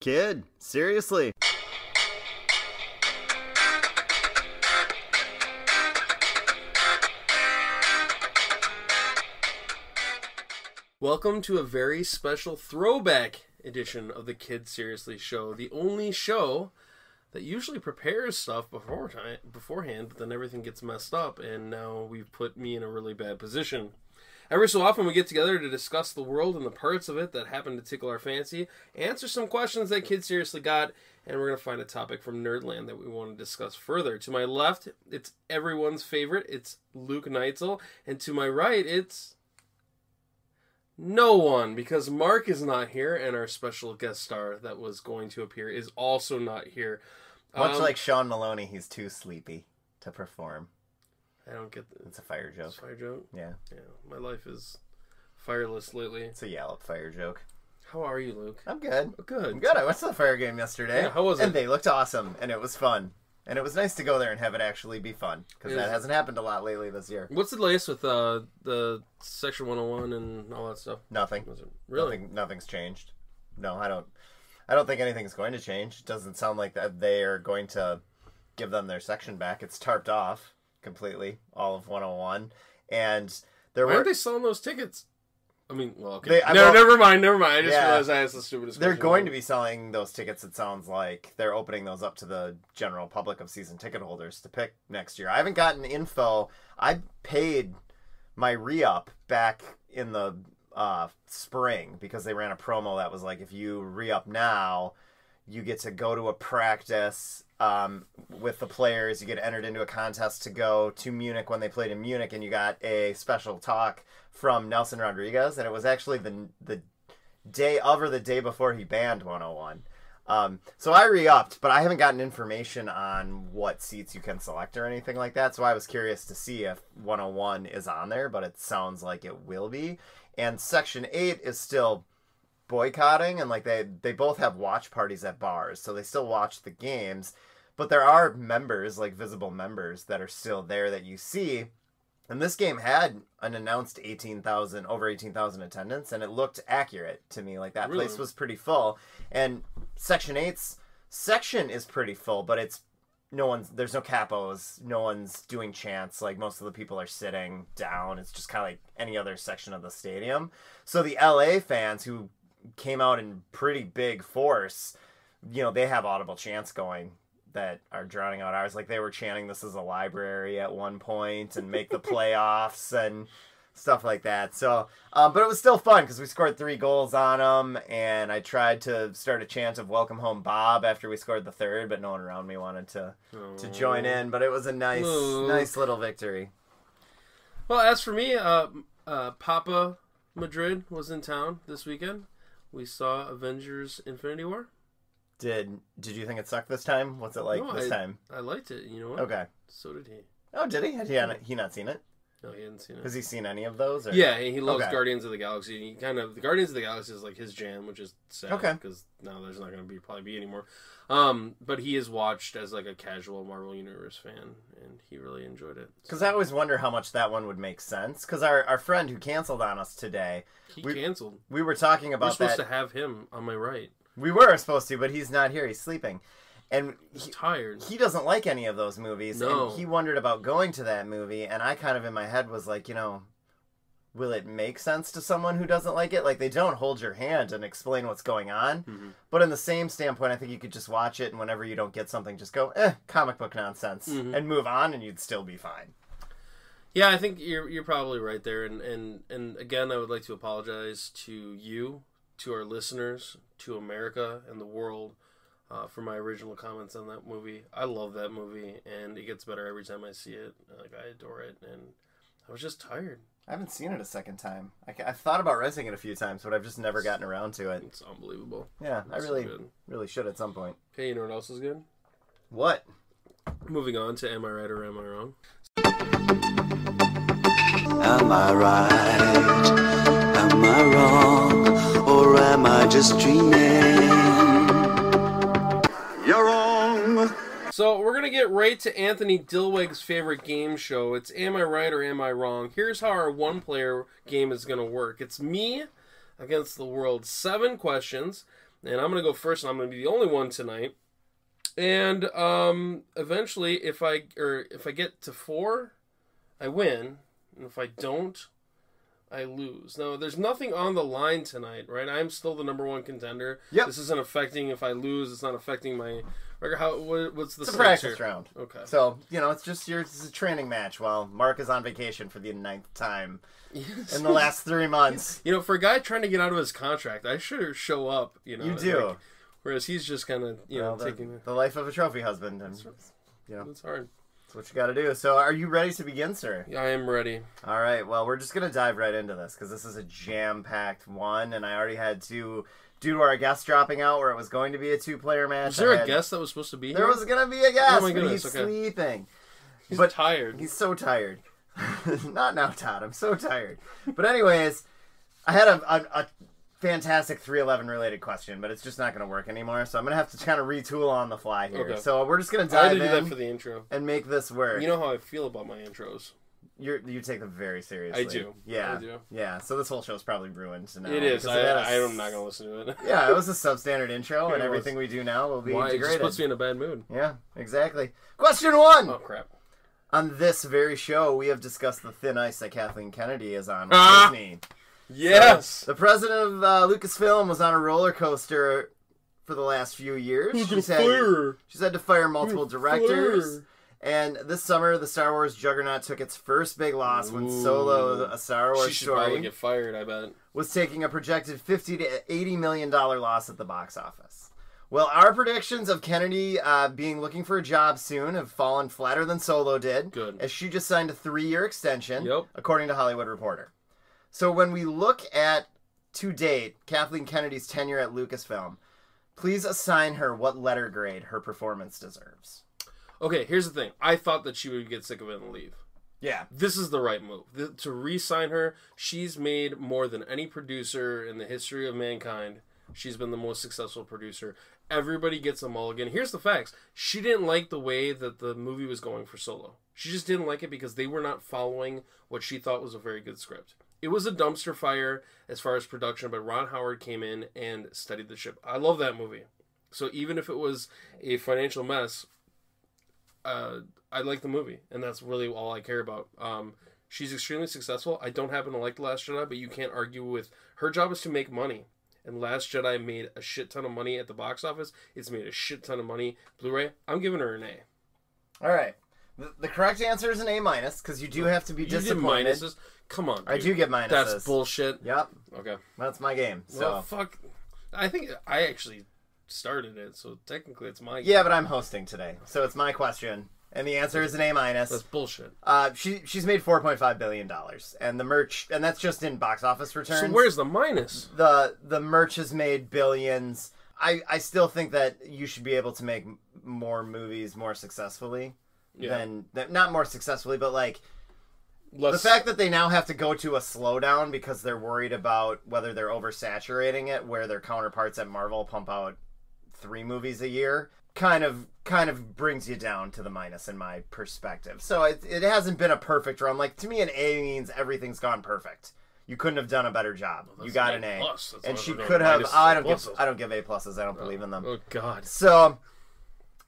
Kid, seriously. Welcome to a very special throwback edition of the Kid Seriously Show, the only show that usually prepares stuff before time, beforehand, but then everything gets messed up, and now we've put me in a really bad position. Every so often, we get together to discuss the world and the parts of it that happen to tickle our fancy, answer some questions that kids seriously got, and we're going to find a topic from Nerdland that we want to discuss further. To my left, it's everyone's favorite, it's Luke Neitzel, and to my right, it's no one because Mark is not here, and our special guest star that was going to appear is also not here. Much Um, like Sean Maloney, he's too sleepy to perform. I don't get the It's a fire joke. fire joke. Yeah, Yeah, my life is fireless lately. it's a Yallop fire joke. How are you, Luke? I'm good. Oh, good. I'm good. I went to the fire game yesterday. Yeah, how was it? And they looked awesome, and it was fun. And it was nice to go there and have it actually be fun because that hasn't happened a lot lately this year. What's the latest with uh, the Section 101 and all that stuff? Nothing. Was it really? Nothing, nothing's changed. No, I don't. I don't think anything's going to change. It doesn't sound like that they are going to give them their section back. It's tarped off completely, all of 101, and there Why were they selling those tickets? I mean, well, okay. They- I- no, never mind, never mind. I just Yeah. realized I asked the stupidest They're going to be selling those tickets. It sounds like they're opening those up to the general public of season ticket holders to pick next year. I haven't gotten info. I paid my re up back in the uh, spring because they ran a promo that was like, if you re up now, you get to go to a practice um, with the players. You get entered into a contest to go to Munich when they played in Munich, and you got a special talk from Nelson Rodriguez, and it was actually the the day of or the day before he banned 101. Um, so I re-upped, but I haven't gotten information on what seats you can select or anything like that. So I was curious to see if 101 is on there, but it sounds like it will be. And Section 8 is still boycotting, and like they they both have watch parties at bars, so they still watch the games. But there are members, like visible members, that are still there that you see. And this game had an announced 18,000, over 18,000 attendance, and it looked accurate to me. Like that Really? place was pretty full. And Section 8's section is pretty full, but it's no one's, there's no capos, no one's doing chants. Like most of the people are sitting down. It's just kind of like any other section of the stadium. So the LA fans who came out in pretty big force, you know, they have audible chants going that are drowning out ours. Like they were chanting this is a library at one point and make the playoffs and stuff like that. So, um, but it was still fun because we scored three goals on them, and I tried to start a chant of "Welcome Home, Bob" after we scored the third, but no one around me wanted to to join in. But it was a nice, nice little victory. Well, as for me, uh, uh, Papa Madrid was in town this weekend. We saw Avengers: Infinity War. Did Did you think it sucked this time? What's it like No, this I- time? I liked it. You know what? Okay. So did he. Oh, did he? Had he, had he not seen it? No, he hadn't seen it. Has he seen any of those? Or? Yeah, he loves Okay. Guardians of the Galaxy. He kind of the Guardians of the Galaxy is like his jam, which is sad Okay. because now there's not going to be probably be anymore. Um, but he is watched as like a casual Marvel Universe fan, and he really enjoyed it. Because I always wonder how much that one would make sense. Because our, our friend who canceled on us today, he we- canceled. we were talking We're about supposed that. to have him on my right. We were supposed to, but he's not here. He's sleeping, and He's he, tired. he doesn't like any of those movies. No. And he wondered about going to that movie, and I kind of in my head was like, you know, will it make sense to someone who doesn't like it? Like they don't hold your hand and explain what's going on. Mhm. But in the same standpoint, I think you could just watch it, and whenever you don't get something, just go, eh, comic book nonsense, Mhm. and move on, and you'd still be fine. Yeah, I think you're you're probably right there, and and and again, I would like to apologize to you, to our listeners, to America and the world. Uh, for my original comments on that movie, I love that movie, and it gets better every time I see it. Like I adore it, and I was just tired. I haven't seen it a second time. I, I've thought about renting it a few times, but I've just never gotten around to it. It's unbelievable. Yeah, I It's so really, good. really should at some point. Hey, you know what else is good? What? Moving on to Am I Right or Am I Wrong? Am I right? Am I wrong? Am I just dreaming? You're wrong. So we're gonna get right to Anthony Dilweg's favorite game show. It's Am I Right or Am I Wrong? Here's how our one-player game is gonna work. It's me against the world. Seven questions. and I'm gonna go first, and I'm gonna be the only one tonight. And um, eventually, if I or if I get to four, I win, and if I don't, I lose. Now, there's nothing on the line tonight, right? I'm still the number one contender. Yep. This isn't affecting if I lose. It's not affecting my record. How? What, what's the It's a practice here? round. Okay. So, you know, it's just your it's a training match while Mark is on vacation for the ninth time in the last three months. You know, for a guy trying to get out of his contract, I should show up. You know, You do. like, whereas he's just kind of you know Well, the, taking. the life of a trophy husband, and you know, It's hard. That's what you got to do. So, are you ready to begin, sir? Yeah, I am ready. All right. Well, we're just gonna dive right into this because this is a jam-packed one, and I already had to, due to our guest dropping out, where it was going to be a two-player match. Was there I a had- guest that was supposed to be Here? There here? was gonna be a guest, Oh my goodness, he's okay. sleeping. He's but- tired. He's so tired. Not now, Todd. I'm so tired. But anyways, I had a, a, a fantastic 311 related question, but it's just not going to work anymore. So I'm going to have to kind of retool on the fly here. Okay. So we're just going to dive to do that in for the intro. and make this work. You know how I feel about my intros. You're, you take them very seriously. I do. Yeah. I do. Yeah. So this whole show is probably ruined now. it is. because I, it had a I, s- am not gonna listen to it. Yeah, it was a substandard intro, and everything we do now will be Why? It just puts me in a bad mood. Yeah, exactly. Question one. Oh crap! On this very show, we have discussed the thin ice that Kathleen Kennedy is on with Ah! Disney. Yes. The president of uh, Lucasfilm was on a roller coaster for the last few years. She's had, Fire. she's had to fire multiple Fire. directors. And this summer, the Star Wars juggernaut took its first big loss when Solo, a Star Wars She story, get fired. I bet. was taking a projected 50 to 80 million dollar loss at the box office. Well, our predictions of Kennedy uh, being looking for a job soon have fallen flatter than Solo did. Good. As she just signed a three-year extension, Yep. according to Hollywood Reporter. So when we look at to date Kathleen Kennedy's tenure at Lucasfilm, please assign her what letter grade her performance deserves. Okay, here's the thing. I thought that she would get sick of it and leave. Yeah. This is the right move. The, to re-sign her, she's made more than any producer in the history of mankind. She's been the most successful producer. Everybody gets a mulligan. Here's the facts. She didn't like the way that the movie was going for Solo. She just didn't like it because they were not following what she thought was a very good script. It was a dumpster fire as far as production, but Ron Howard came in and steadied the ship. I love that movie. So even if it was a financial mess, uh, I like the movie, and that's really all I care about. Um, she's extremely successful. I don't happen to like The Last Jedi, but you can't argue with her job is to make money. And Last Jedi made a shit ton of money at the box office. It's made a shit ton of money. Blu-ray. I'm giving her an A. All right. The, the correct answer is an A minus because you do have to be You did disappointed. minuses. Come on. I do get minuses. That's bullshit. Yep, Okay. that's my game. So Well, fuck. I think I actually started it, so technically it's my. yeah, but I'm hosting today, so it's my question, and the answer is an A minus. That's bullshit. Uh, she she's made 4.5 billion dollars, and the merch, and that's just in box office returns. So where's the minus? the the merch has made billions. I I still think that you should be able to make more movies more successfully Yeah. than, than not more successfully, but like Less, the fact that they now have to go to a slowdown because they're worried about whether they're oversaturating it, where their counterparts at Marvel pump out three movies a year, kind of kind of brings you down to the minus in my perspective. So it, it hasn't been a perfect run. Like to me, an A means everything's gone perfect. You couldn't have done a better job. you got an A. And she could have. I don't give. I don't give A pluses. I don't believe in them. Oh God. So,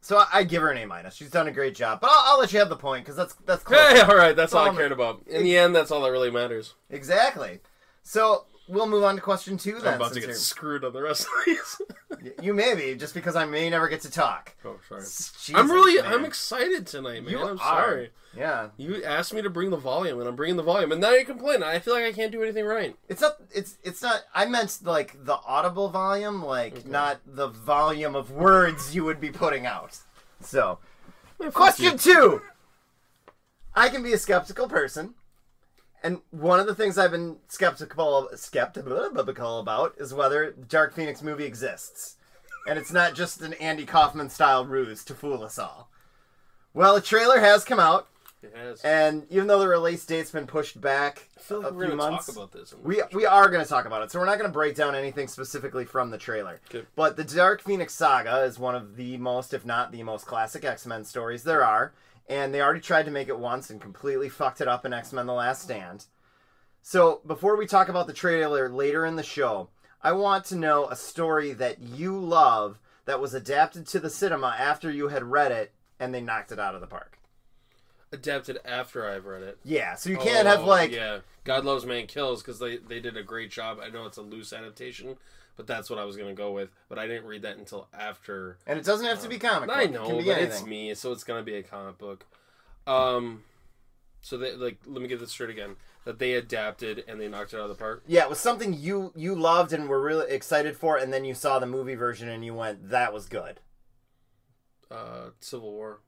so I, I give her an A minus. She's done a great job, but I'll, I'll let you have the point because that's that's close. Hey, all right. That's all I cared about. In the end, that's all that really matters. Exactly. So we'll move on to question two then. I'm about to get screwed on the rest of these. You may be just because I may never get to talk. oh, sorry. Jesus, I'm really, man. I'm excited tonight, man. You I'm are. sorry. Yeah, You asked me to bring the volume, and I'm bringing the volume, and now you complain. I feel like I can't do anything right. it's not. It's it's not. I meant like the audible volume, like not the volume of words you would be putting out. So, fuck question you. two. I can be a skeptical person, and one of the things I've been skeptical skeptical about is whether the Dark Phoenix movie exists, and it's not just an Andy Kaufman style ruse to fool us all. Well, a trailer has come out, It has. and even though the release date's been pushed back I feel like a we're few going to months, talk about this. we we are going to talk about it. So we're not going to break down anything specifically from the trailer. Okay. But the Dark Phoenix saga is one of the most, if not the most classic X Men stories there are, and they already tried to make it once and completely fucked it up in X Men: The Last Stand. So before we talk about the trailer later in the show, I want to know a story that you love that was adapted to the cinema after you had read it and they knocked it out of the park. Adapted after I've read it. Yeah, so you can't have Oh, like yeah, God loves man kills because they they did a great job. I know it's a loose adaptation, but that's what I was gonna go with. But I didn't read that until after. and it doesn't have to be comic book. I it know, can but be it's me, so it's gonna be a comic book. Um, so they like let me get this straight again. That they adapted and they knocked it out of the park. Yeah, it was something you you loved and were really excited for, and then you saw the movie version and you went, "That was good." Uh, Civil War.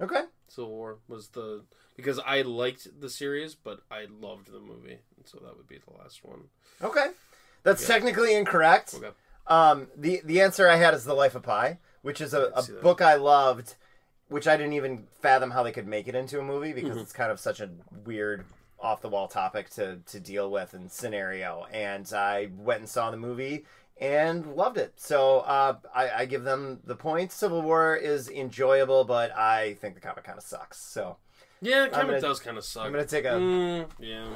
Okay. Civil War was the because I liked the series, but I loved the movie, and so that would be the last one. Okay. That's Okay. technically incorrect. Okay. Um, the the answer I had is The Life of Pi, which is a, a book I loved, which I didn't even fathom how they could make it into a movie because Mm-hmm. it's kind of such a weird off the wall topic to to deal with and scenario. And I went and saw the movie and loved it. So uh, I, I give them the points. Civil War is enjoyable, but I think the comic kind of sucks. So Yeah, comic gonna- does kind of suck. I'm gonna take a Mm, yeah,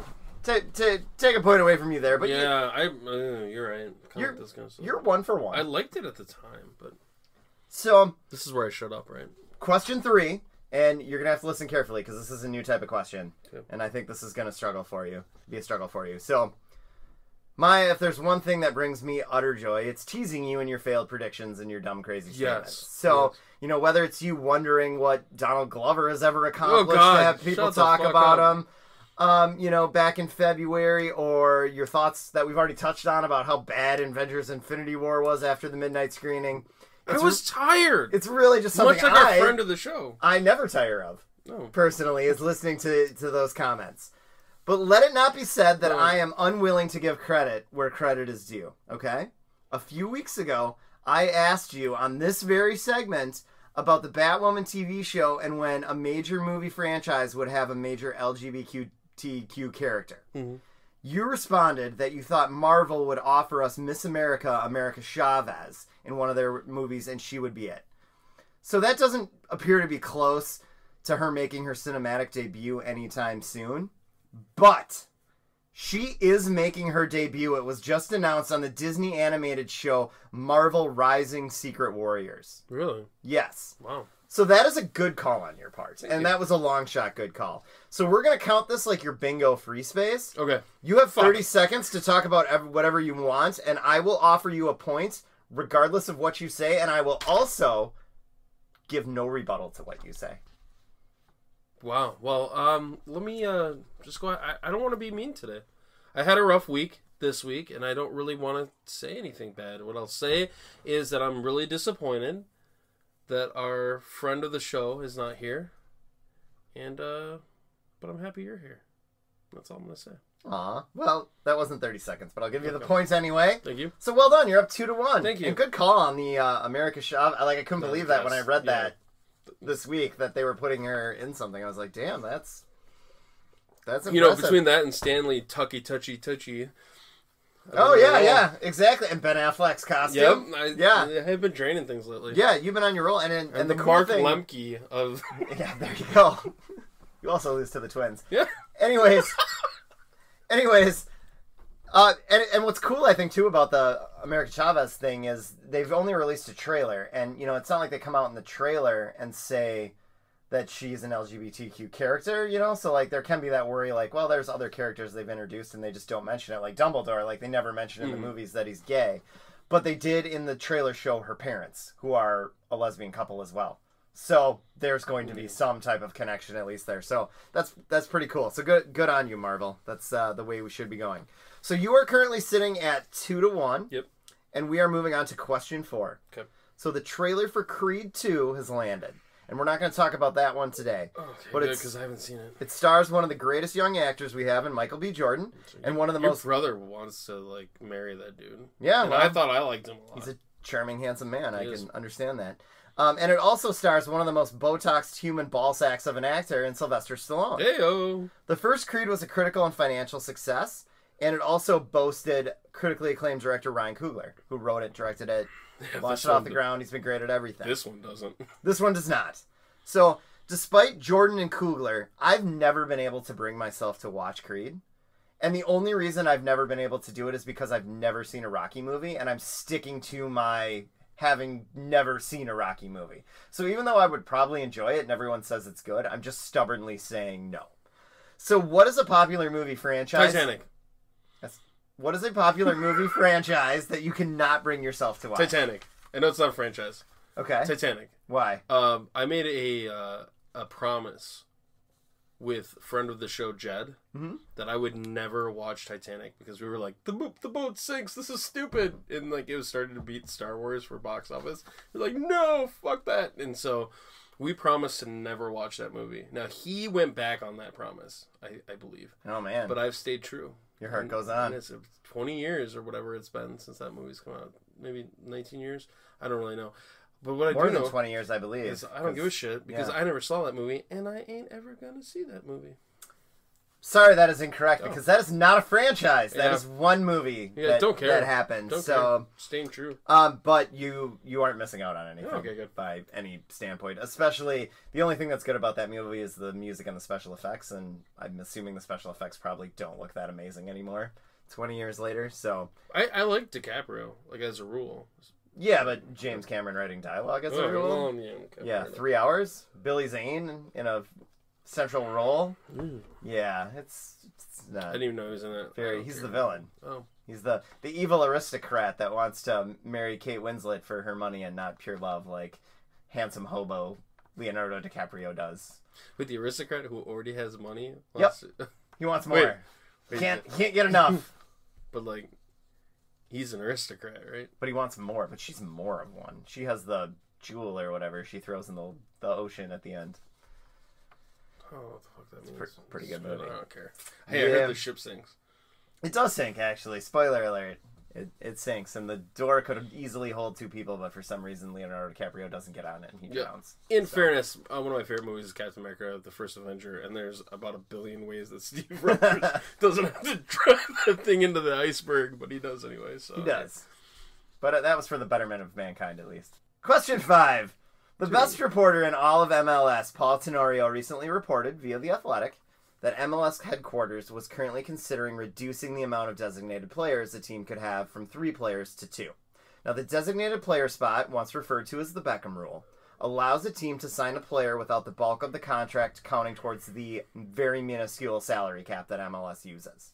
ta- ta- take a point away from you there. But you- yeah, I. Uh, you're right. Comic You're- does kind of suck. you're one for one. I liked it at the time, but so this is where I shut up, right? question three, and you're gonna have to listen carefully because this is a new type of question, Okay. and I think this is gonna struggle for you, be a struggle for you. So, Miah, if there's one thing that brings me utter joy, it's teasing you and your failed predictions and your dumb, crazy statements. Yes. So, Yes. you know, whether it's you wondering what Donald Glover has ever accomplished God, to have people shut talk about up. him. Um, you know, back in February, or your thoughts that we've already touched on about how bad Avengers Infinity War was after the midnight screening. I It's was tired. It's really just something Much like I, our friend of the show. I never tire of No. personally is listening to to those comments. But let it not be said that I am unwilling to give credit where credit is due, okay? A few weeks ago, I asked you on this very segment about the Batwoman TV show and when a major movie franchise would have a major LGBTQ character. Mhm. You responded that you thought Marvel would offer us Miss America, America Chavez, in one of their movies, and she would be it. So that doesn't appear to be close to her making her cinematic debut anytime soon. But she is making her debut. It was just announced on the Disney animated show Marvel Rising Secret Warriors. Really? Yes. Wow. So that is a good call on your part. and you. that was a long shot good call. So we're going to count this like your bingo free space. Okay. You have Fuck. 30 seconds to talk about whatever you want, and I will offer you a point regardless of what you say, and I will also give no rebuttal to what you say. Wow. Well, um, let me uh just go. I, I don't want to be mean today. I had a rough week this week, and I don't really want to say anything bad. What I'll say is that I'm really disappointed that our friend of the show is not here, and uh, but I'm happy you're here. That's all I'm gonna say. Aw. Well, that wasn't 30 seconds, but I'll give you the Okay. points anyway. Thank you. So well done. You're up two to one. Thank you. And good call on the uh, America. I like. I couldn't No, believe that when I read yeah. that this week that they were putting her in something. I was like, damn, that's that's impressive. You know, between that and Stanley Tucky Touchy Touchy. Oh yeah, yeah, exactly. And Ben Affleck's Yep. costume. I, yeah, I have been draining things lately. yeah. You've been on your roll, and and, And, and the, the, cool Mark thing. Lemke of Yeah, there you go. you also lose to the Twins. yeah. Anyways, anyways, uh, and and what's cool, I think, too, about the America Chavez thing is they've only released a trailer, and you know, it's not like they come out in the trailer and say that she's an LGBTQ character, you know. So like, there can be that worry, like, well, there's other characters they've introduced and they just don't mention it, like Dumbledore, like they never mention in the movies that he's gay, but they did in the trailer show her parents, who are a lesbian couple as well. So there's going to be some type of connection at least there. So that's that's pretty cool. So good good on you, Marvel. That's uh, the way we should be going. So you are currently sitting at two to one. Yep. And we are moving on to question four. Okay. So the trailer for Creed 2 has landed. And we're not going to talk about that one today. Okay, But good because I haven't seen it. It stars one of the greatest young actors we have in Michael B. Jordan. And one of the Your most. brother wants to like marry that dude. Yeah, and well, I thought I liked him a lot. He's a charming, handsome man. I He can understand that. Um, and it also stars one of the most Botoxed human ball sacks of an actor in Sylvester Stallone. Heyo. The first Creed was a critical and financial success, and it also boasted critically acclaimed director Ryan Coogler, who wrote it, directed it, Yeah, launched it off the ground. He's been great at everything. This one doesn't. This one does not. So, despite Jordan and Coogler, I've never been able to bring myself to watch Creed. And the only reason I've never been able to do it is because I've never seen a Rocky movie, and I'm sticking to my having never seen a Rocky movie. So even though I would probably enjoy it and everyone says it's good, I'm just stubbornly saying no. So what is a popular movie franchise? Titanic. What is a popular movie franchise that you cannot bring yourself to watch? Titanic. I know it's not a franchise. Okay. Titanic. Why? Um, I made a uh, a promise with friend of the show Jed Mhm. that I would never watch Titanic because we were like the boat the boat sinks this is stupid and like it was starting to beat Star Wars for box office. We're like no fuck that and so we promised to never watch that movie. Now he went back on that promise, I, I believe, Oh man. but I've stayed true. Your heart And- goes on. it's uh, twenty years or whatever it's been since that movie's come out. Maybe nineteen years. I don't really know. But what I More do than know 20 years, I believe. is I don't give a shit because yeah. I never saw that movie and I ain't ever gonna see that movie. Sorry, that is incorrect because that is not a franchise. That Oh. Yeah. is one movie Yeah, that, don't care. that happened. Don't so, care. Staying true. um, but you you aren't missing out on anything. Oh, okay, good. By any standpoint, especially the only thing that's good about that movie is the music and the special effects, and I'm assuming the special effects probably don't look that amazing anymore. Twenty years later, so I, I like DiCaprio, like as a rule. yeah, but James Cameron writing dialogue as a Oh, rule. Yeah, three hours. Billy Zane in a central role. Ooh, Yeah, it's, it's I didn't even know he was in it. I very. He's care. the villain. Oh, He's the the evil aristocrat that wants to marry Kate Winslet for her money and not pure love, like handsome hobo Leonardo DiCaprio does. with the aristocrat who already has money. Yep. wants- He wants more. Wait, wait, can't can't get enough, But like, he's an aristocrat, right? but he wants more. But she's more of one. She has the jewel or whatever she throws in the the ocean at the end. Oh, what the fuck that means? pre- pretty good movie. I don't care. Hey, I heard the ship sinks. It does sink, actually. Spoiler alert. It, it sinks, and the door could have easily hold two people, but for some reason Leonardo DiCaprio doesn't get on it, and he Yeah. drowns. In So- fairness, uh, one of my favorite movies is Captain America: The First Avenger, and there's about a billion ways that Steve Rogers doesn't have to drive that thing into the iceberg, but he does anyway. So He does. But uh, that was for the betterment of mankind, at least. Question five. The best reporter in all of MLS, Paul Tenorio, recently reported via The Athletic that MLS headquarters was currently considering reducing the amount of designated players a team could have from three players to two. Now, the designated player spot, once referred to as the Beckham rule, allows a team to sign a player without the bulk of the contract counting towards the very minuscule salary cap that MLS uses.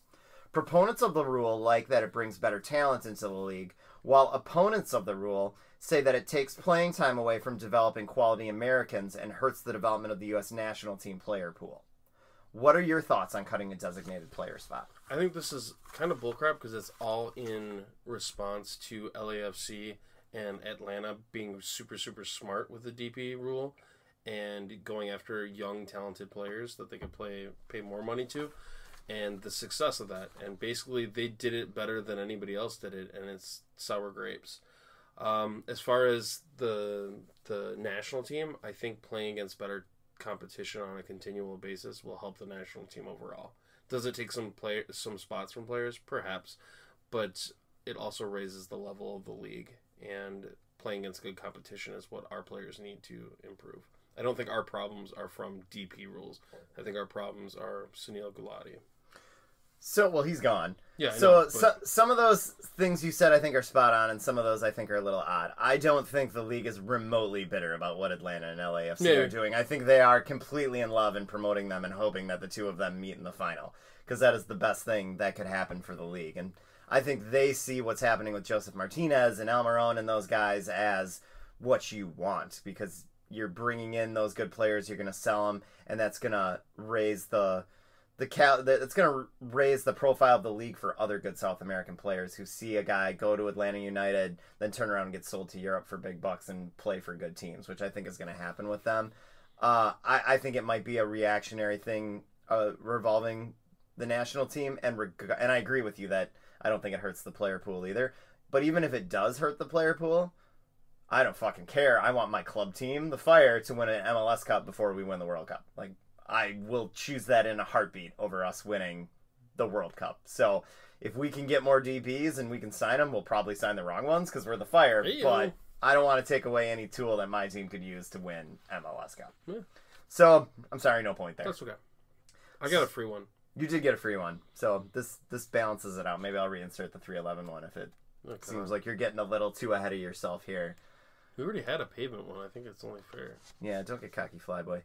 Proponents of the rule like that it brings better talent into the league, while opponents of the rule say that it takes playing time away from developing quality Americans and hurts the development of the U.S. national team player pool. What are your thoughts on cutting a designated player spot? I think this is kind of bullcrap because it's all in response to LAFC and Atlanta being super super smart with the DP rule and going after young talented players that they could play pay more money to and the success of that and basically they did it better than anybody else did it and it's sour grapes. Um, as far as the the national team, I think playing against better competition on a continual basis will help the national team overall. Does it take some play some spots from players? Perhaps, but it also raises the level of the league and playing against good competition is what our players need to improve. I don't think our problems are from DP rules. I think our problems are Sunil Gulati. So, well, he's gone. Yeah. So, know, so some of those things you said I think are spot on, and some of those I think are a little odd. I don't think the league is remotely bitter about what Atlanta and LAFC Yeah. are doing. I think they are completely in love and promoting them and hoping that the two of them meet in the final because that is the best thing that could happen for the league. And I think they see what's happening with Josef Martinez and Almiron and those guys as what you want because you're bringing in those good players, you're going to sell them, and that's going to raise the the cal the, it's going to raise the profile of the league for other good South American players who see a guy go to Atlanta United, then turn around and get sold to Europe for big bucks and play for good teams, which I think is going to happen with them. Uh, I, I think it might be a reactionary thing uh, revolving the national team, and reg- and I agree with you that I don't think it hurts the player pool either. But even if it does hurt the player pool, I don't fucking care. I want my club team, the Fire, to win an MLS Cup before we win the World Cup. Like I will choose that in a heartbeat over us winning the World Cup. So if we can get more DPs and we can sign them, we'll probably sign the wrong ones because we're the Fire. Hey-yo. But I don't want to take away any tool that my team could use to win MLS Cup. Yeah. So I'm sorry, no point there. That's okay. I got a free one. You did get a free one, so this this balances it out. Maybe I'll reinsert the 311 one if it Okay. seems like you're getting a little too ahead of yourself here. We already had a pavement one. I think it's only fair. Yeah, don't get cocky, flyboy.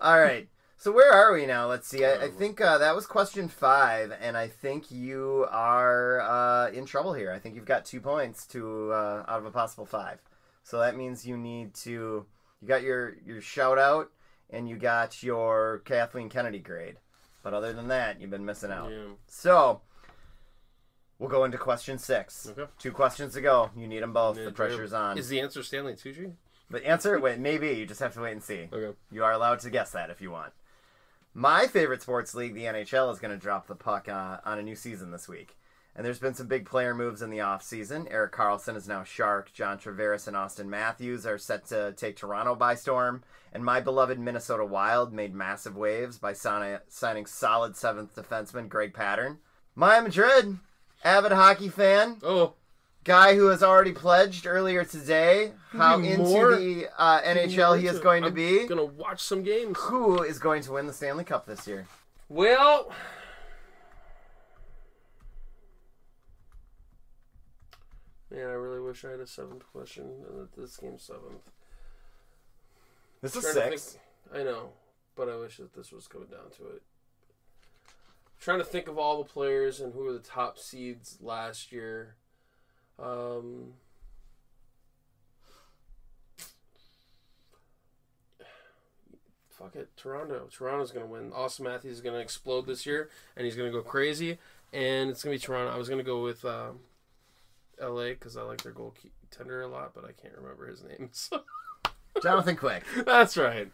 All right. So where are we now? Let's see. I, I think uh, that was question five, and I think you are uh, in trouble here. I think you've got two points to uh, out of a possible five. So that means you need to. You got your your shout out, and you got your Kathleen Kennedy grade. But other than that, you've been missing out. Yeah. So we'll go into question six. Okay. Two questions to go. You need them both. Yeah, the pressure's on. Is the answer Stanley Tucci? The answer, wait, maybe you just have to wait and see. Okay. You are allowed to guess that if you want. My favorite sports league, the NHL, is going to drop the puck uh, on a new season this week. And there's been some big player moves in the offseason. Erik Karlsson is now Shark. John Tavares and Auston Matthews are set to take Toronto by storm. And my beloved Minnesota Wild made massive waves by signing, solid seventh defenseman Greg Pateryn. Miah Madrid, avid hockey fan, Oh, guy who has already pledged earlier today how into more. the uh, NHL he is going to I'm be. Gonna watch some games. Who is going to win the Stanley Cup this year? Well, man, I really wish I had a seventh question that this game's seventh. This is six. think- I know, but I wish that this was coming down to it. trying to think of all the players and who were the top seeds last year. Um, fuck it, Toronto. Toronto's gonna win. Auston Matthews is gonna explode this year, and he's gonna go crazy. And it's gonna be Toronto. I was gonna go with um, L.A. because I like their goaltender a lot, but I can't remember his name. So Jonathan Quick. that's right.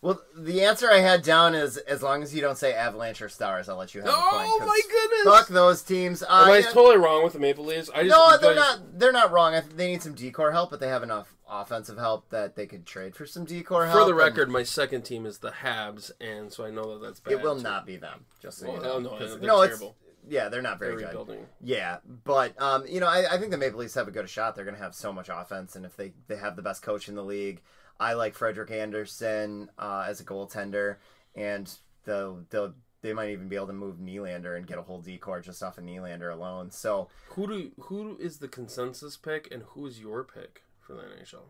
Well, the answer I had down is as long as you don't say Avalanche or Stars, I'll let you have the point. Oh 'cause my goodness! Fuck those teams. Uh, Am I yeah, totally wrong with the Maple Leafs? I just no, they're because- not. They're not wrong. I think they need some decor help, but they have enough offensive help that they could trade for some decor help. For the and record, my second team is the Habs, and so I know that that's bad. it will so- not be them. Just so Well, you know. no, 'Cause- they're no, it's terrible. yeah, they're not very They're good. Yeah, but um, you know, I, I think the Maple Leafs have a good shot. They're going to have so much offense, and if they they have the best coach in the league, I like Frederik Andersen uh, as a goaltender, and they'll they'll they might even be able to move Nylander and get a whole decor just off of Nylander alone. So Who do who is the consensus pick, and who is your pick for the NHL?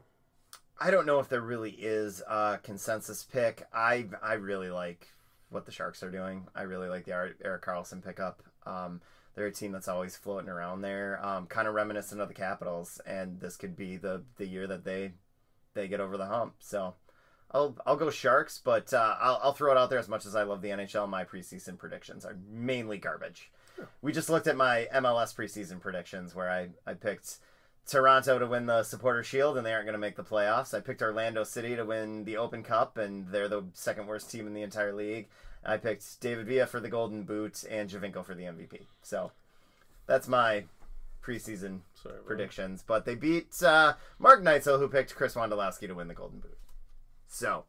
I don't know if there really is a consensus pick. I I really like what the Sharks are doing. I really like the Erik Karlsson pickup. Um, they're a team that's always floating around there, um, kind of reminiscent of the Capitals, and this could be the the year that they they get over the hump. So. I'll, I'll go Sharks, but uh, I'll, I'll throw it out there as much as I love the NHL. My preseason predictions are mainly garbage. We just looked at my MLS preseason predictions where I, I picked Toronto to win the Supporter Shield, and they aren't going to make the playoffs. I picked Orlando City to win the Open Cup, and they're the second worst team in the entire league. I picked David Villa for the Golden Boot and Giovinco for the MVP. So that's my preseason Sorry, predictions. But they beat uh, Mark Neitzel, who picked Chris Wondolowski to win the Golden Boot. So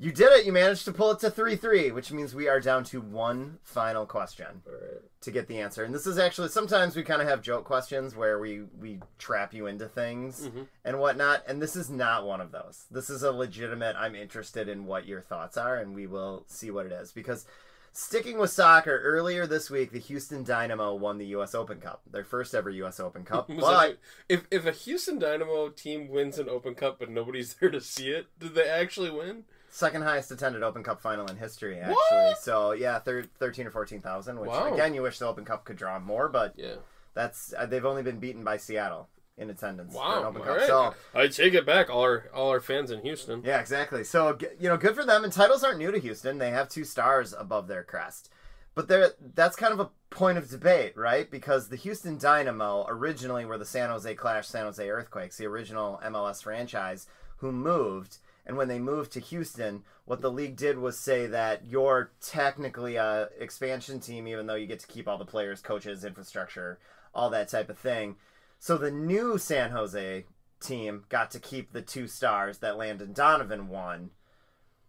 you did it. You managed to pull it to 3 3, which means we are down to one final question right. to get the answer. And this is actually sometimes we kind of have joke questions where we we trap you into things Mhm. and whatnot. And this is not one of those. This is a legitimate. I'm interested in what your thoughts are, and we will see what it is because. Sticking with soccer, earlier this week, the Houston Dynamo won the U.S. Open Cup, their first ever U.S. Open Cup. But it- if if a Houston Dynamo team wins an Open Cup but nobody's there to see it, did they actually win? second highest attended Open Cup final in history, actually. What? So yeah, thir- thirteen or fourteen thousand. Which Wow. again, you wish the Open Cup could draw more, but Yeah. that's uh, they've only been beaten by Seattle in attendance Wow. Open Cup. right. So I take it back. All our all our fans in Houston. yeah, exactly. So you know, good for them. And titles aren't new to Houston. They have two stars above their crest. But there, that's kind of a point of debate, right? Because the Houston Dynamo originally were the San Jose Clash, San Jose Earthquakes, the original MLS franchise, who moved. And when they moved to Houston, what the league did was say that you're technically a expansion team, even though you get to keep all the players, coaches, infrastructure, all that type of thing. So the new San Jose team got to keep the two stars that Landon Donovan won.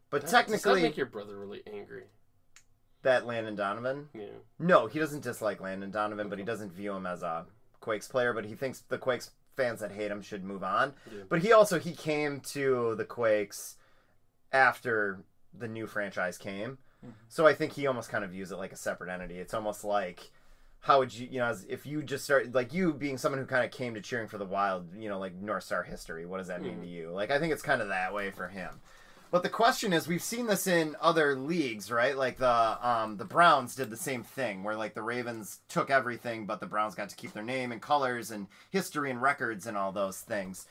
But technically Does that make your brother really angry? that Landon Donovan. Yeah. No, he doesn't dislike Landon Donovan, but he doesn't view him as a Quakes player. But he thinks the Quakes fans that hate him should move on. Yeah. But he also he came to the Quakes after the new franchise came. Mm-hmm. So I think he almost kind of views it like a separate entity. It's almost like how would you, you know, as if you just start like you being someone who kind of came to cheering for the Wild, you know, like North Star history. What does that mean to you? Like I think it's kind of that way for him. But the question is, we've seen this in other leagues, right? Like the um, the Browns did the same thing, where like the Ravens took everything, but the Browns got to keep their name and colors and history and records and all those things.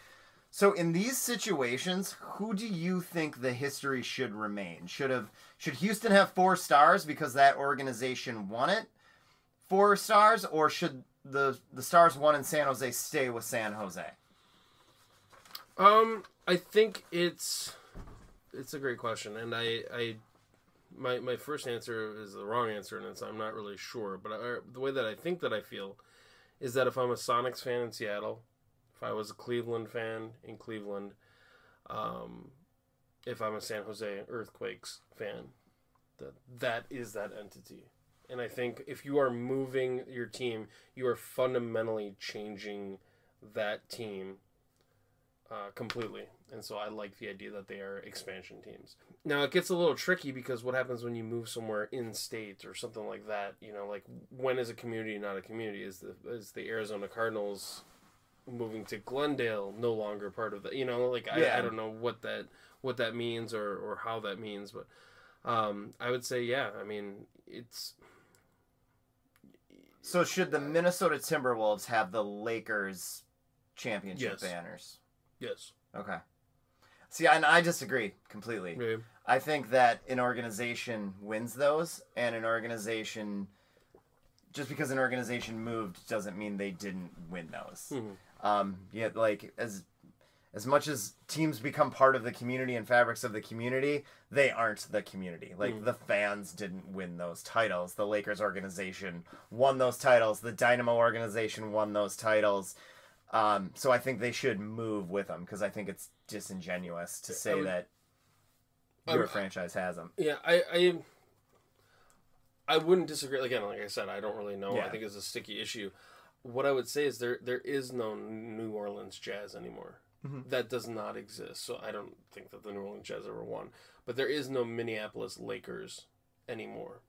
So in these situations, who do you think the history should remain? Should have should Houston have four stars because that organization won it, four stars, or should the the stars one in San Jose stay with San Jose? Um, I think it's it's a great question, and I I my my first answer is the wrong answer, and it's I'm not really sure. But I, the way that I think that I feel is that if I'm a Sonics fan in Seattle, if I was a Cleveland fan in Cleveland, um, if I'm a San Jose Earthquakes fan, that that is that entity. And I think if you are moving your team, you are fundamentally changing that team uh, completely. And so I like the idea that they are expansion teams. Now it gets a little tricky because what happens when you move somewhere in state or something like that? You know, like when is a community not a community? Is the is the Arizona Cardinals moving to Glendale no longer part of the? You know, like I, I don't know what that what that means or or how that means, but um, I would say yeah. I mean, it's So should the Minnesota Timberwolves have the Lakers championship Yes. banners? yes, Okay. See, and I disagree completely. maybe. I think that an organization wins those, and an organization, just because an organization moved, doesn't mean they didn't win those. Mhm. Um, yeah, like as as much as teams become part of the community and fabrics of the community, they aren't the community. Like the fans didn't win those titles. The Lakers organization won those titles. The Dynamo organization won those titles. Um, so I think they should move with them because I think it's disingenuous to say that your franchise has them. Yeah, I, I I wouldn't disagree. Again, like I said, I don't really know. Yeah. I think it's a sticky issue. What I would say is there there is no New Orleans Jazz anymore. Mm-hmm. That does not exist. So I don't think that the New Orleans Jazz ever won. But there is no Minneapolis Lakers anymore.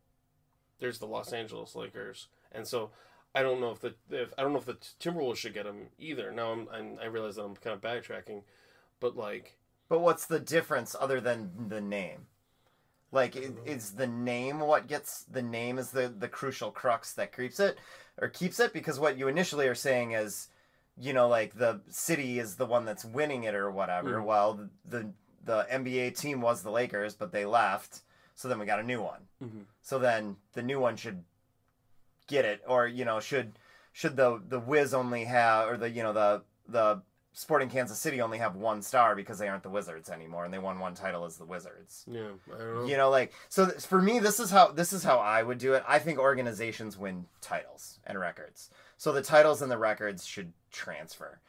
There's the Los Angeles Lakers, and so I don't know if the if I don't know if the Timberwolves should get them either. Now I'm, I'm I realize that I'm kind of backtracking, but like But what's the difference other than the name? Like, Mm-hmm. is the name what gets the name is the the crucial crux that creeps it or keeps it? Because what you initially are saying is, you know, like the city is the one that's winning it or whatever. Mhm. Well, the the NBA team was the Lakers, but they left, so then we got a new one. Mhm. So then the new one should get it, or you know, should should the the Wiz only have, or the you know the the Sporting Kansas City only have one star because they aren't the Wizards anymore, and they won one title as the Wizards. yeah, I don't know. You know, like so. th- For me, this is how this is how I would do it. I think organizations win titles and records, so the titles and the records should transfer.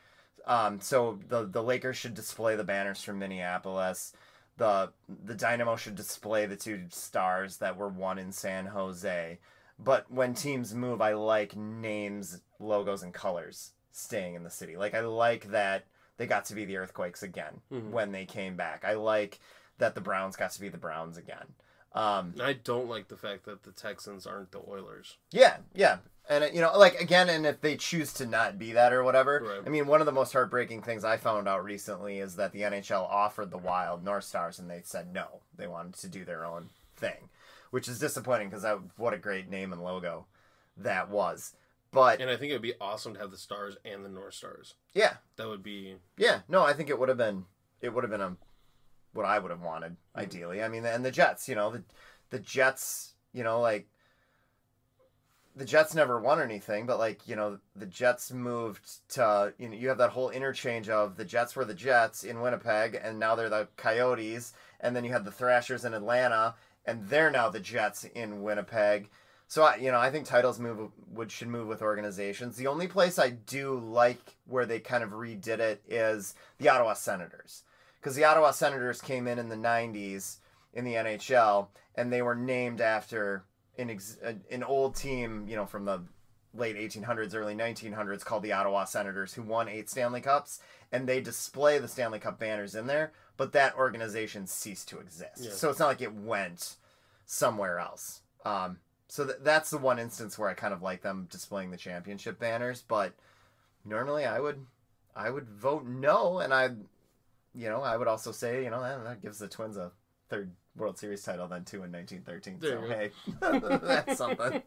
Um, so the the Lakers should display the banners from Minneapolis. The the Dynamo should display the two stars that were won in San Jose. But when teams move, I like names, logos, and colors staying in the city. Like I like that they got to be the Earthquakes again Mhm. when they came back. I like that the Browns got to be the Browns again. Um, I don't like the fact that the Texans aren't the Oilers. yeah, yeah. And you know, like again, and if they choose to not be that or whatever, Right. I mean, one of the most heartbreaking things I found out recently is that the NHL offered the Wild North Stars, and they said no. They wanted to do their own thing, which is disappointing because what a great name and logo that was. But And I think it would be awesome to have the Stars and the North Stars. yeah, That would be yeah, no, I think it would have been it would have been a what I would have wanted hmm. ideally. I mean, and the Jets, you know, the the Jets, you know, like the Jets never won anything, but like you know, the Jets moved to you know you have that whole interchange of the Jets were the Jets in Winnipeg, and now they're the Coyotes, and then you had the Thrashers in Atlanta, and they're now the Jets in Winnipeg. So I, you know, I think titles move would should move with organizations. The only place I do like where they kind of redid it is the Ottawa Senators, because the Ottawa Senators came in in the '90s in the NHL, and they were named after an ex- an old team, you know, from the late 1800s, early 1900s, called the Ottawa Senators, who won eight Stanley Cups, and they display the Stanley Cup banners in there. But that organization ceased to exist, Yeah. so it's not like it went. somewhere else. Um, so th- that's the one instance where I kind of like them displaying the championship banners. But normally, I would I would vote no, and I, you know, I would also say you know that, that gives the Twins a third World Series title then too in 1913. There so hey, that's something.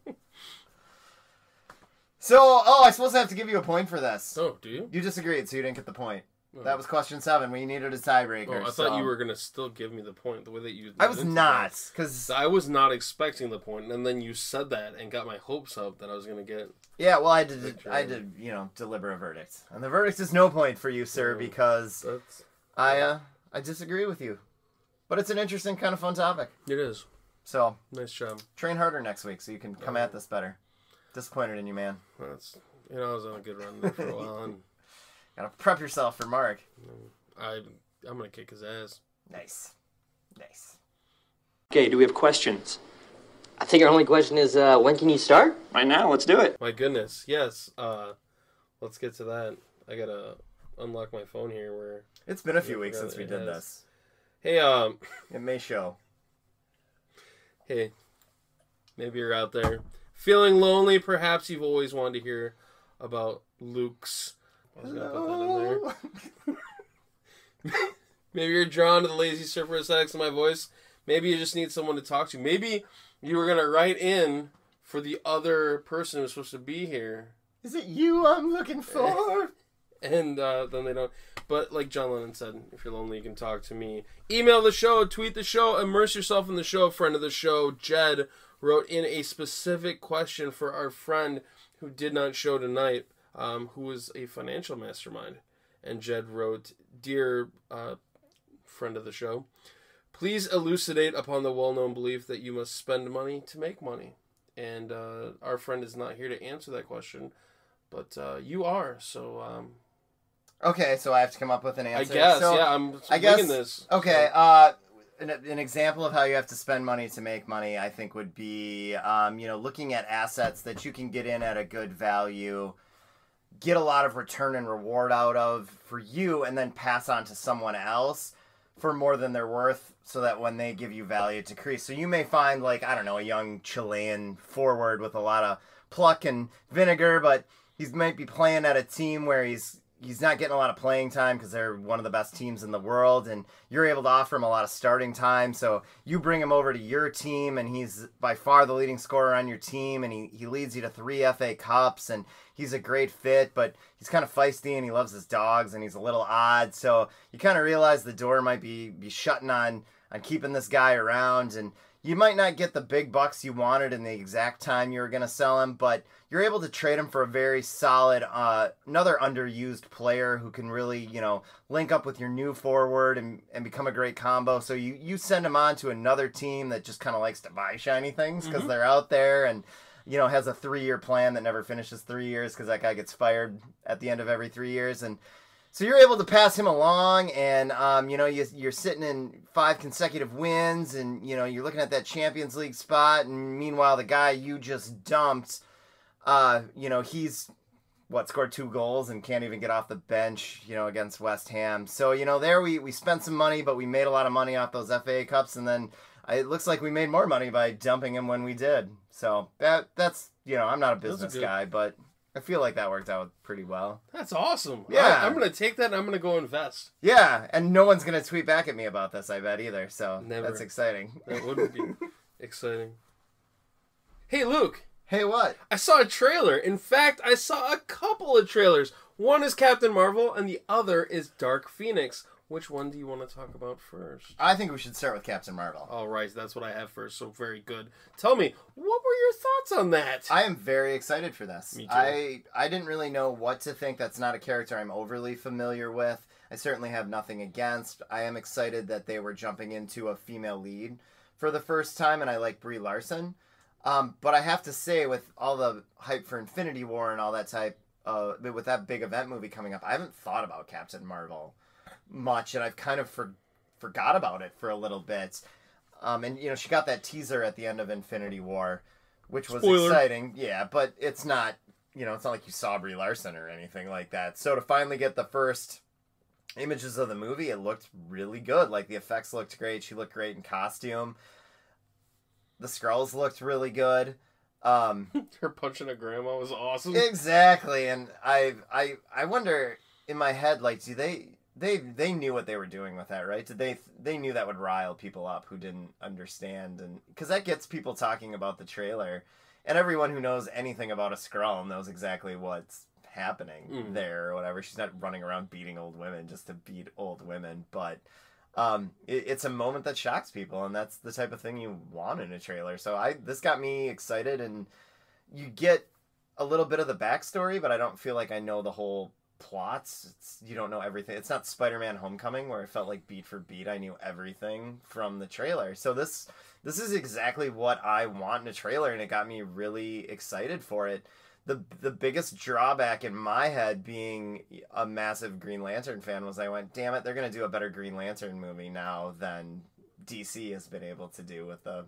So, oh, I suppose I have to give you a point for this. Oh, do you? You disagreed, so you didn't get the point. Oh. That was question seven. We needed a tiebreaker. Oh, I thought so- you were gonna still give me the point the way that you. I was not, because I was not expecting the point, and then you said that and got my hopes up that I was gonna get. yeah. Well, I did. I did. You know, deliver a verdict, and the verdict is no point for you, sir, Mm. because That's I uh, I disagree with you. But it's an interesting, kind of fun topic. it is So nice job. train harder next week, so you can come at this better. Disappointed in you, man. That's you know I was on a good run there for a while, and Gotta prep yourself for Mark. I I'm gonna kick his ass. Nice, nice. Okay, do we have questions? I think our only question is uh, when can you start? Right now, let's do it. My goodness, yes. Uh, let's get to that. I gotta unlock my phone here. Where It's been a few weeks since we it did has. this. Hey um It may show. hey maybe you're out there feeling lonely. Perhaps you've always wanted to hear about Luke's. I was gonna put that in there. Maybe you're drawn to the lazy surfer aesthetics of my voice. Maybe you just need someone to talk to. Maybe you were gonna write in for the other person who's supposed to be here, Is it you I'm looking for? and uh, then they don't. But like John Lennon said, if you're lonely, you can talk to me. Email the show, tweet the show, immerse yourself in the show. Friend of the show, Jed wrote in a specific question for our friend who did not show tonight, um, who was a financial mastermind. And Jed wrote, "Dear uh, friend of the show, please elucidate upon the well-known belief that you must spend money to make money." And uh, our friend is not here to answer that question, but uh, you are. So um, Okay, so I have to come up with an answer. I guess, So, yeah, I'm I guess. this. Okay, uh, an, an example of how you have to spend money to make money, I think, would be, um, you know, looking at assets that you can get in at a good value, get a lot of return and reward out of for you, and then pass on to someone else for more than they're worth, so that when they give you value, it decrease. So you may find, like, I don't know, a young Chilean forward with a lot of pluck and vinegar, but he might be playing at a team where he's he's not getting a lot of playing time because they're one of the best teams in the world and you're able to offer him a lot of starting time. So you bring him over to your team and he's by far the leading scorer on your team and he, he leads you to three fa cups and he's a great fit but he's kind of feisty and he loves his dogs and he's a little odd. So you kind of realize the door might be be shutting on on keeping this guy around and you might not get the big bucks you wanted in the exact time you were going to sell him, but you're able to trade him for a very solid, uh, another underused player who can really, you know, link up with your new forward and, and become a great combo. So you, you send him on to another team that just kind of likes to buy shiny things because they're out there and, you know, has a three year plan that never finishes three years because that guy gets fired at the end of every three years. And so you're able to pass him along, and um, you know you, you're sitting in five consecutive wins, and you know you're looking at that Champions League spot, and meanwhile the guy you just dumped, uh, you know he's what scored two goals and can't even get off the bench, you know, against West Ham. So you know there we we spent some money, but we made a lot of money off those FA Cups, and then it looks like we made more money by dumping him when we did. So that that's you know I'm not a are business guy, but I feel like that worked out pretty well. That's awesome. Yeah. I, am gonna take that and I'm gonna go invest. Yeah, and no one's gonna tweet back at me about this, I bet either. So Never. that's exciting. That would be exciting. Hey Luke, Hey, what? I saw a trailer. In fact, I saw a couple of trailers. One is Captain Marvel and the other is Dark Phoenix. Which one do you want to talk about first? I think we should start with Captain Marvel. All right, that's what I have first. So very good. Tell me, what were your thoughts on that? I am very excited for this. Me too. I I didn't really know what to think. That's not a character I'm overly familiar with. I certainly have nothing against. I am excited that they were jumping into a female lead for the first time, and I like Brie Larson. Um, but I have to say, with all the hype for Infinity War and all that type, uh, with that big event movie coming up, I haven't thought about Captain Marvel much, and I've kind of for, forgot about it for a little bit. Um, and you know, she got that teaser at the end of Infinity War, which was Spoiler. exciting. Yeah, but it's not, you know, it's not like you saw Brie Larson or anything like that. So to finally get the first images of the movie, it looked really good. Like the effects looked great. She looked great in costume. the Skrulls looked really good. Um, Her punching a grandma was awesome. exactly, and I I I wonder in my head like, do they they they knew what they were doing with that, right? Did they they knew that would rile people up who didn't understand, and because that gets people talking about the trailer, and everyone who knows anything about a Skrull knows exactly what's happening Mm. there or whatever. She's not running around beating old women just to beat old women, but um, it, it's a moment that shocks people, and that's the type of thing you want in a trailer. So I this got me excited, and you get a little bit of the backstory, but I don't feel like I know the whole plots. It's, you don't know everything. It's not Spider-Man: Homecoming where I felt like beat for beat I knew everything from the trailer. So this this is exactly what I want in a trailer, and it got me really excited for it. The the biggest drawback in my head, being a massive Green Lantern fan, was I went, damn it, they're gonna do a better Green Lantern movie now than DC has been able to do with the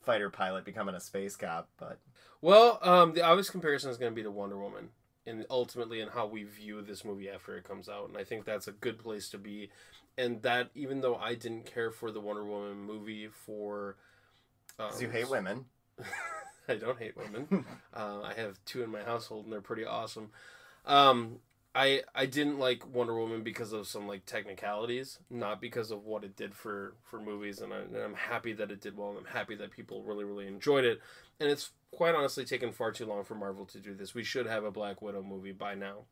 fighter pilot becoming a space cop. But Well, um, the obvious comparison is going to be to Wonder Woman, and ultimately in how we view this movie after it comes out, and I think that's a good place to be. And that even though I didn't care for the Wonder Woman movie for, um, 'cause you hate women. I don't hate women. uh, I have two in my household, and they're pretty awesome. Um, I I didn't like Wonder Woman because of some like technicalities, not because of what it did for for movies. And, I, and I'm happy that it did well, and I'm happy that people really really enjoyed it. And it's quite honestly taken far too long for Marvel to do this. We should have a Black Widow movie by now.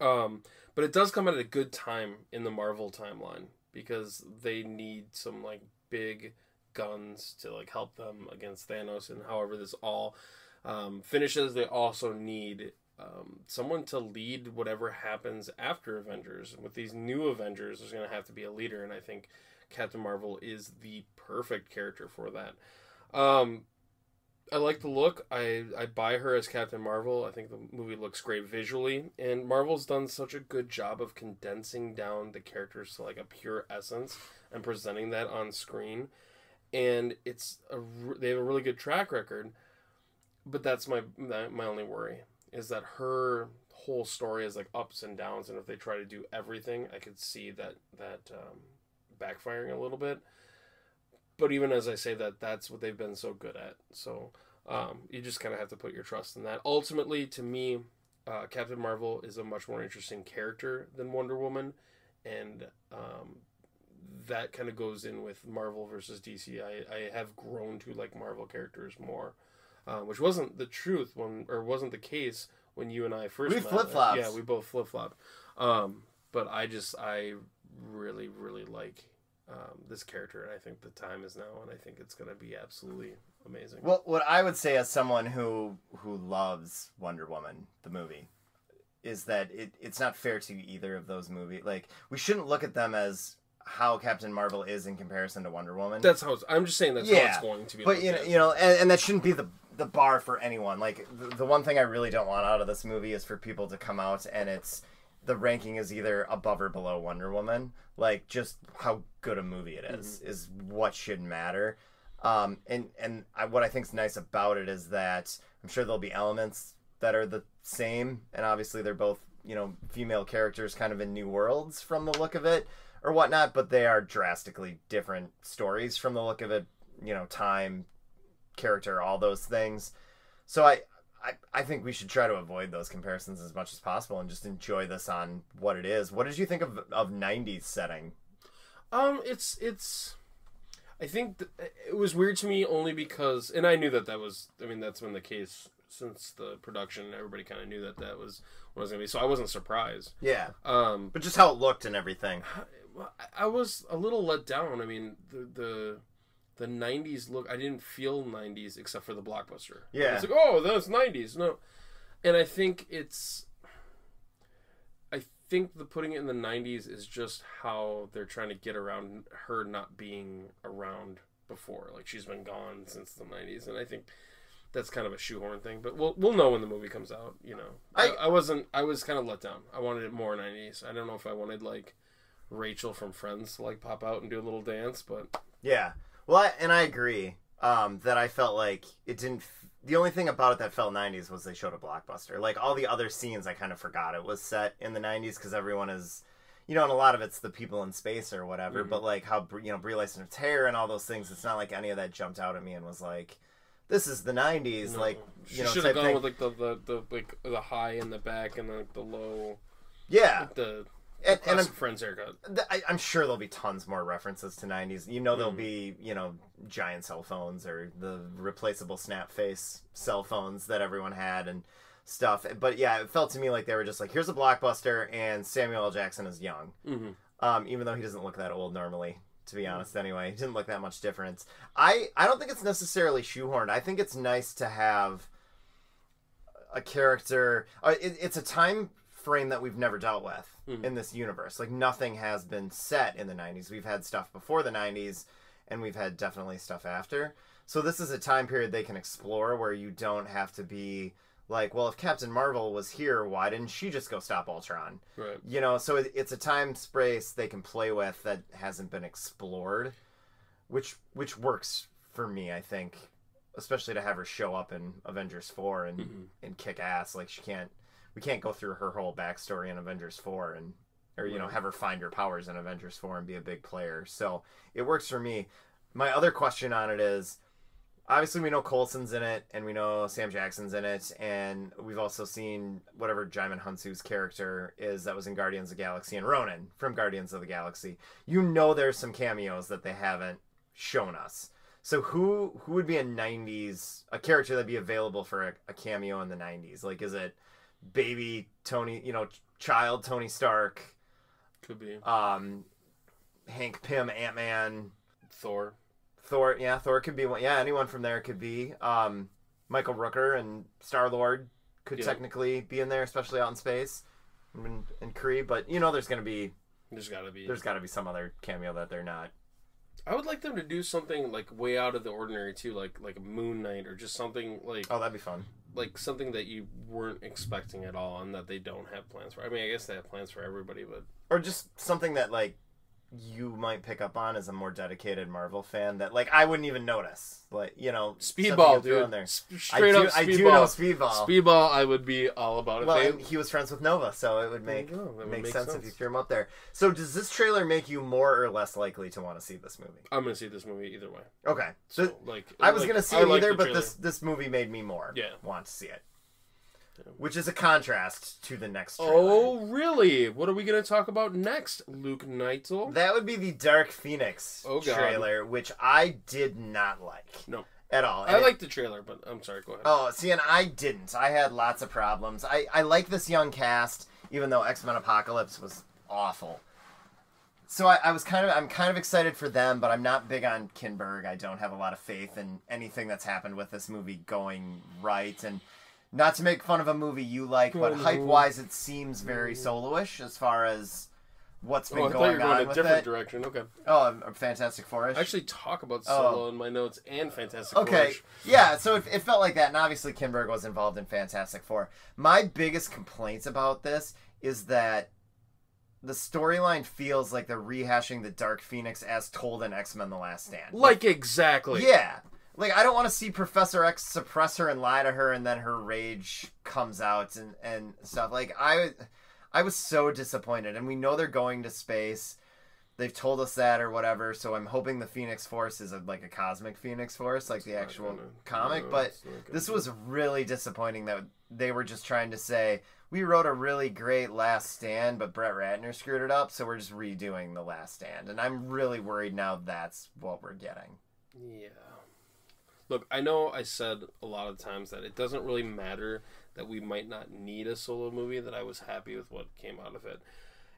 Um, but it does come at a good time in the Marvel timeline because they need some like big guns to like help them against Thanos and however this all um, finishes. They also need um, someone to lead whatever happens after Avengers. With these new Avengers, there's going to have to be a leader, and I think Captain Marvel is the perfect character for that. Um, I like the look. I, I buy her as Captain Marvel. I think the movie looks great visually, and Marvel's done such a good job of condensing down the characters to like a pure essence and presenting that on screen. And it's a they have a really good track record, but that's my my my only worry is that her whole story is like ups and downs, and if they try to do everything, I could see that that um, backfiring a little bit. But even as I say that, that's what they've been so good at. So um, you just kind of have to put your trust in that. Ultimately, to me, uh, Captain Marvel is a much more interesting character than Wonder Woman, and um, that kind of goes in with Marvel versus DC. I, I have grown to like Marvel characters more, uh, which wasn't the truth when, or wasn't the case when you and I first We flip-flopped. Yeah, we both flip flop. Um, but I just I really really like um, this character, and I think the time is now, and I think it's gonna be absolutely amazing. Well, what I would say as someone who who loves Wonder Woman, the movie, is that it, it's not fair to either of those movies. Like we shouldn't look at them as how Captain Marvel is in comparison to Wonder Woman. that's how it's, I'm just saying that's how Yeah, it's going to be. but you know, at. you know, and, and that shouldn't be the the bar for anyone. Like the, the one thing I really don't want out of this movie is for people to come out and it's the ranking is either above or below Wonder Woman. Like just how good a movie it is is what should matter. Um, and and I, what I think's nice about it is that I'm sure there'll be elements that are the same, and obviously they're both you know female characters, kind of in new worlds from the look of it or whatnot, but they are drastically different stories from the look of it. You know, time, character, all those things. So I, I, I think we should try to avoid those comparisons as much as possible and just enjoy this on what it is. What did you think of of '90s setting? Um, it's it's. I think th- it was weird to me only because, and I knew that that was. I mean, that's been the case since the production. Everybody kind of knew that that was what it was gonna be, so I wasn't surprised. Yeah, Um, but just how it looked and everything. I- I was a little let down. I mean, the the the '90s look. I didn't feel '90s except for the blockbuster. Yeah. it's like oh, that's '90s. No, and I think it's. I think the putting it in the '90s is just how they're trying to get around her not being around before. Like she's been gone since the '90s, and I think that's kind of a shoehorn thing. But we'll we'll know when the movie comes out. You know, I, I- I wasn't. I was kind of let down. I wanted it more '90s. I don't know if I wanted like. Rachel from Friends to like pop out and do a little dance, but Yeah. Well, I, and I agree um, that I felt like it didn't. F- the only thing about it that felt '90s was they showed a blockbuster. Like all the other scenes, I kind of forgot it was set in the '90s because everyone is, you know, and a lot of it's the people in space or whatever. But like how you know Brie Larson's hair and all those things, it's not like any of that jumped out at me and was like, "This is the '90s." Like she you know, should have gone thing. with like the, the, the like the high in the back and like the low yeah, the and, and I'm, friends haircut. I, I'm sure there'll be tons more references to '90s. You know, there'll Mm. be you know giant cell phones or the replaceable snap face cell phones that everyone had and stuff. But yeah, it felt to me like they were just like, "Here's a blockbuster," and Samuel L. Jackson is young. hmm um, even though he doesn't look that old normally to be honest anyway he didn't look that much different. i i don't think it's necessarily shoehorned i think it's nice to have a character uh, it, it's a time frame that we've never dealt with hmm. in this universe. Like nothing has been set in the 90s we've had stuff before the 90s and we've had definitely stuff after. So this is a time period they can explore where you don't have to be like well if captain marvel was here why didn't she just go stop ultron? Right. you know so it, it's a time space they can play with that hasn't been explored which which works for me i think especially to have her show up in avengers 4 and mm-hmm. and kick ass. Like she can't we can't go through her whole backstory in avengers 4 and or you know have her find her powers in avengers 4 and be a big player so it works for me my other question on it is obviously we know Coulson's in it and we know Sam Jackson's in it and we've also seen whatever Djimon Hounsou's character is that was in Guardians of the Galaxy and Ronan from Guardians of the Galaxy. You know there's some cameos that they haven't shown us. So who who would be a 90s a character that'd be available for a, a cameo in the 90s? Like is it baby Tony, you know, child Tony Stark, Could be um Hank Pym, Ant-Man, Thor. Thor, yeah, Thor could be one. Yeah, anyone from there could be. Um, Michael Rooker and Star Lord could Yeah. technically be in there, especially out in space, and, and Kree. But you know, there's gonna be There's got to be. there's got to be some other cameo that they're not. I would like them to do something like way out of the ordinary too, like like a Moon Knight or just something like Oh, that'd be fun. like something that you weren't expecting at all, and that they don't have plans for. I mean, I guess they have plans for everybody, but Or just something that like you might pick up on as a more dedicated Marvel fan that like I wouldn't even notice. Like you know, Speedball, you throw in dude. there. S- I Straight do, up, I do Speedball. know Speedball. Speedball, I would be all about it. Well, They- he was friends with Nova, so it would make go. That would make, make sense, if you threw him up there. So, does this trailer make you more or less likely to want to see this movie? I'm gonna see this movie either way. Okay, so So, like, I was like, gonna see it like either, but this this movie made me more Yeah. want to see it, which is a contrast to the next. Trailer. Oh, really? What are we gonna talk about next, Luke Neitzel? that would be the Dark Phoenix Oh, God. trailer, which I did not like No, at all. I And it- like the trailer, but I'm sorry. Go ahead. Oh, see, and I didn't. I had lots of problems. I, I like this young cast, even though X Men Apocalypse was awful. So I, I was kind of I'm kind of excited for them, but I'm not big on Kinberg. I don't have a lot of faith in anything that's happened with this movie going right. And not to make fun of a movie you like, but hype wise, it seems very soloish as far as what's been oh, I thought you going were going on a with different it. direction. Okay. Oh, um, Fantastic Four. I actually talk about Oh. Solo in my notes and Fantastic Okay, yeah, so it, it felt like that, and obviously Kinberg was involved in Fantastic Four. My biggest complaints about this is that the storyline feels like they're rehashing the Dark Phoenix as told in X Men: The Last Stand. Like exactly. yeah, like I don't want to see Professor X suppress her and lie to her, and then her rage comes out and and stuff. Like I, I was so disappointed, and we know they're going to space. They've told us that or whatever, so I'm hoping the Phoenix Force is a, like a cosmic Phoenix Force, like the actual gonna- comic. no, but it's not gonna this was really disappointing that they were just trying to say we wrote a really great Last Stand, but Brett Ratner screwed it up, so we're just redoing the Last Stand, and I'm really worried now that's what we're getting. Yeah. Look, I know I said a lot of times that it doesn't really matter that we might not need a solo movie, that I was happy with what came out of it.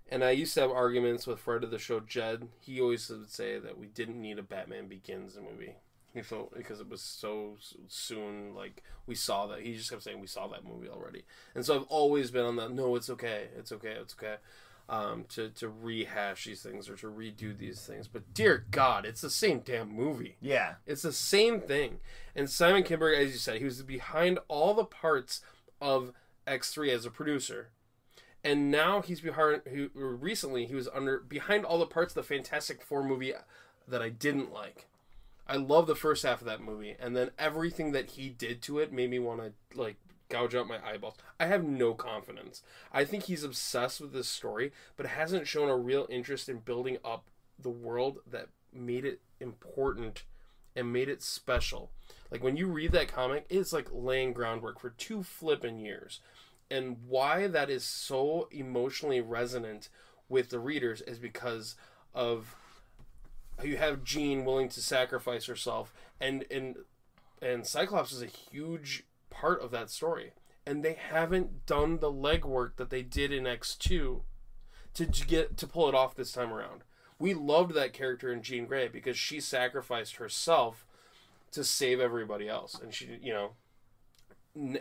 And I used to have arguments with friend of the show, Jed. He always would say that we didn't need a Batman Begins movie. He felt because it was so soon, like we saw that. He just kept saying we saw that movie already, and so I've always been on that. No, it's okay, it's okay, it's okay. Um, to to rehash these things or to redo these things, but dear God, it's the same damn movie. Yeah, It's the same thing. And Simon Kinberg, as you said, he was behind all the parts of X3 as a producer. And now he's behind who recently he was under behind all the parts of the Fantastic Four movie that I didn't like. I love the first half of that movie and then everything that he did to it made me want to like gouge out my eyeballs. I have no confidence. I think he's obsessed with this story, but hasn't shown a real interest in building up the world that made it important and made it special. Like when you read that comic, it's like laying groundwork for two flipping years. And why that is so emotionally resonant with the readers is because of you have Jean willing to sacrifice herself and and and Cyclops is a huge part of that story. And they haven't done the legwork that they did in X2 to get to pull it off this time around. We loved that character in Jean Grey because she sacrificed herself to save everybody else and she you know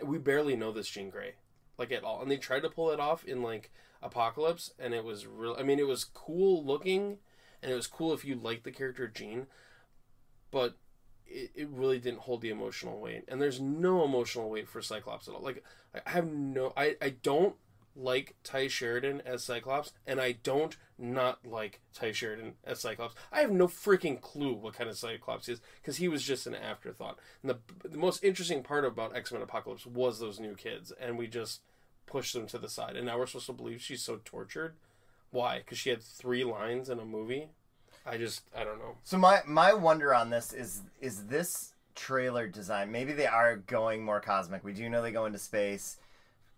we barely know this Jean Grey like at all and they tried to pull it off in like Apocalypse and it was real I mean it was cool looking and it was cool if you liked the character Jean but it, it really didn't hold the emotional weight. And there's no emotional weight for Cyclops at all. Like I have no I, I don't like Tye Sheridan as Cyclops and I don't not like Tye Sheridan as Cyclops. I have no freaking clue what kind of Cyclops he is because he was just an afterthought. And the, the most interesting part about X-Men Apocalypse was those new kids and we just pushed them to the side. And now we're supposed to believe she's so tortured. Why? Because she had three lines in a movie I just I don't know So my my wonder on this is is this trailer design? Maybe they are going more cosmic. We do know they go into space.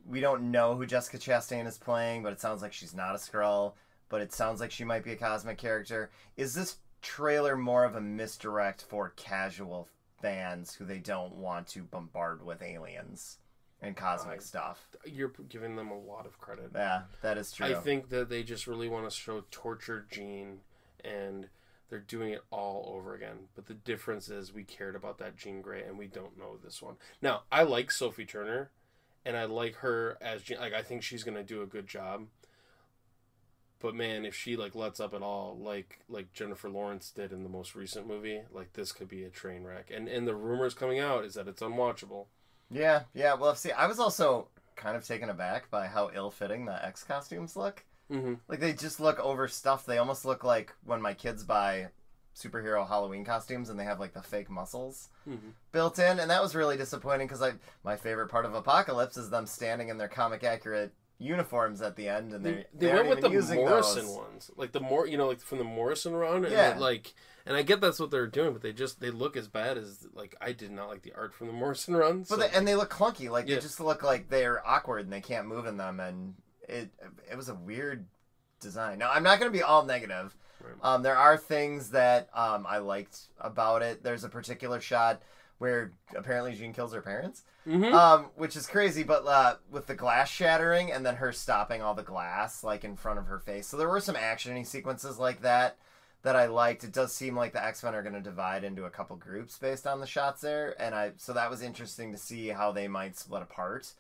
We don't know who Jessica Chastain is playing, but it sounds like she's not a Skrull. But it sounds like she might be a cosmic character. Is this trailer more of a misdirect for casual fans who they don't want to bombard with aliens and cosmic I- stuff? you're giving them a lot of credit Yeah, that is true. I think that they just really want to show tortured Jean, and they're doing it all over again. But the difference is we cared about that Jean Grey, and we don't know this one. Now, I like Sophie Turner, and I like her as Jean. Like, I think she's gonna do a good job. But man, if she like lets up at all, like like Jennifer Lawrence did in the most recent movie, like this could be a train wreck. And and the rumors coming out is that it's unwatchable. Yeah, yeah. Well, see, I was also kind of taken aback by how ill-fitting the X costumes look. Mm-hmm. Like they just look overstuffed. They almost look like when my kids buy superhero Halloween costumes and they have like the fake muscles Mhm. built in, and that was really disappointing because I my favorite part of Apocalypse is them standing in their comic accurate uniforms at the end, and they, they they they went with the Morrison those. ones, like the more you know, like from the Morrison run, and Yeah. like, and I get that's what they're doing, but they just they look as bad as like I did not like the art from the Morrison runs. So. But they, and they look clunky. Like Yeah. they just look like they're awkward and they can't move in them, and it it was a weird design. Now I'm not going to be all negative. Right. Um, there are things that um, I liked about it. There's a particular shot where apparently Jean kills her parents, Mhm. um, which is crazy. But uh, with the glass shattering and then her stopping all the glass like in front of her face, so there were some actiony sequences like that that I liked. It does seem like the X Men are going to divide into a couple groups based on the shots there, and I so that was interesting to see how they might split apart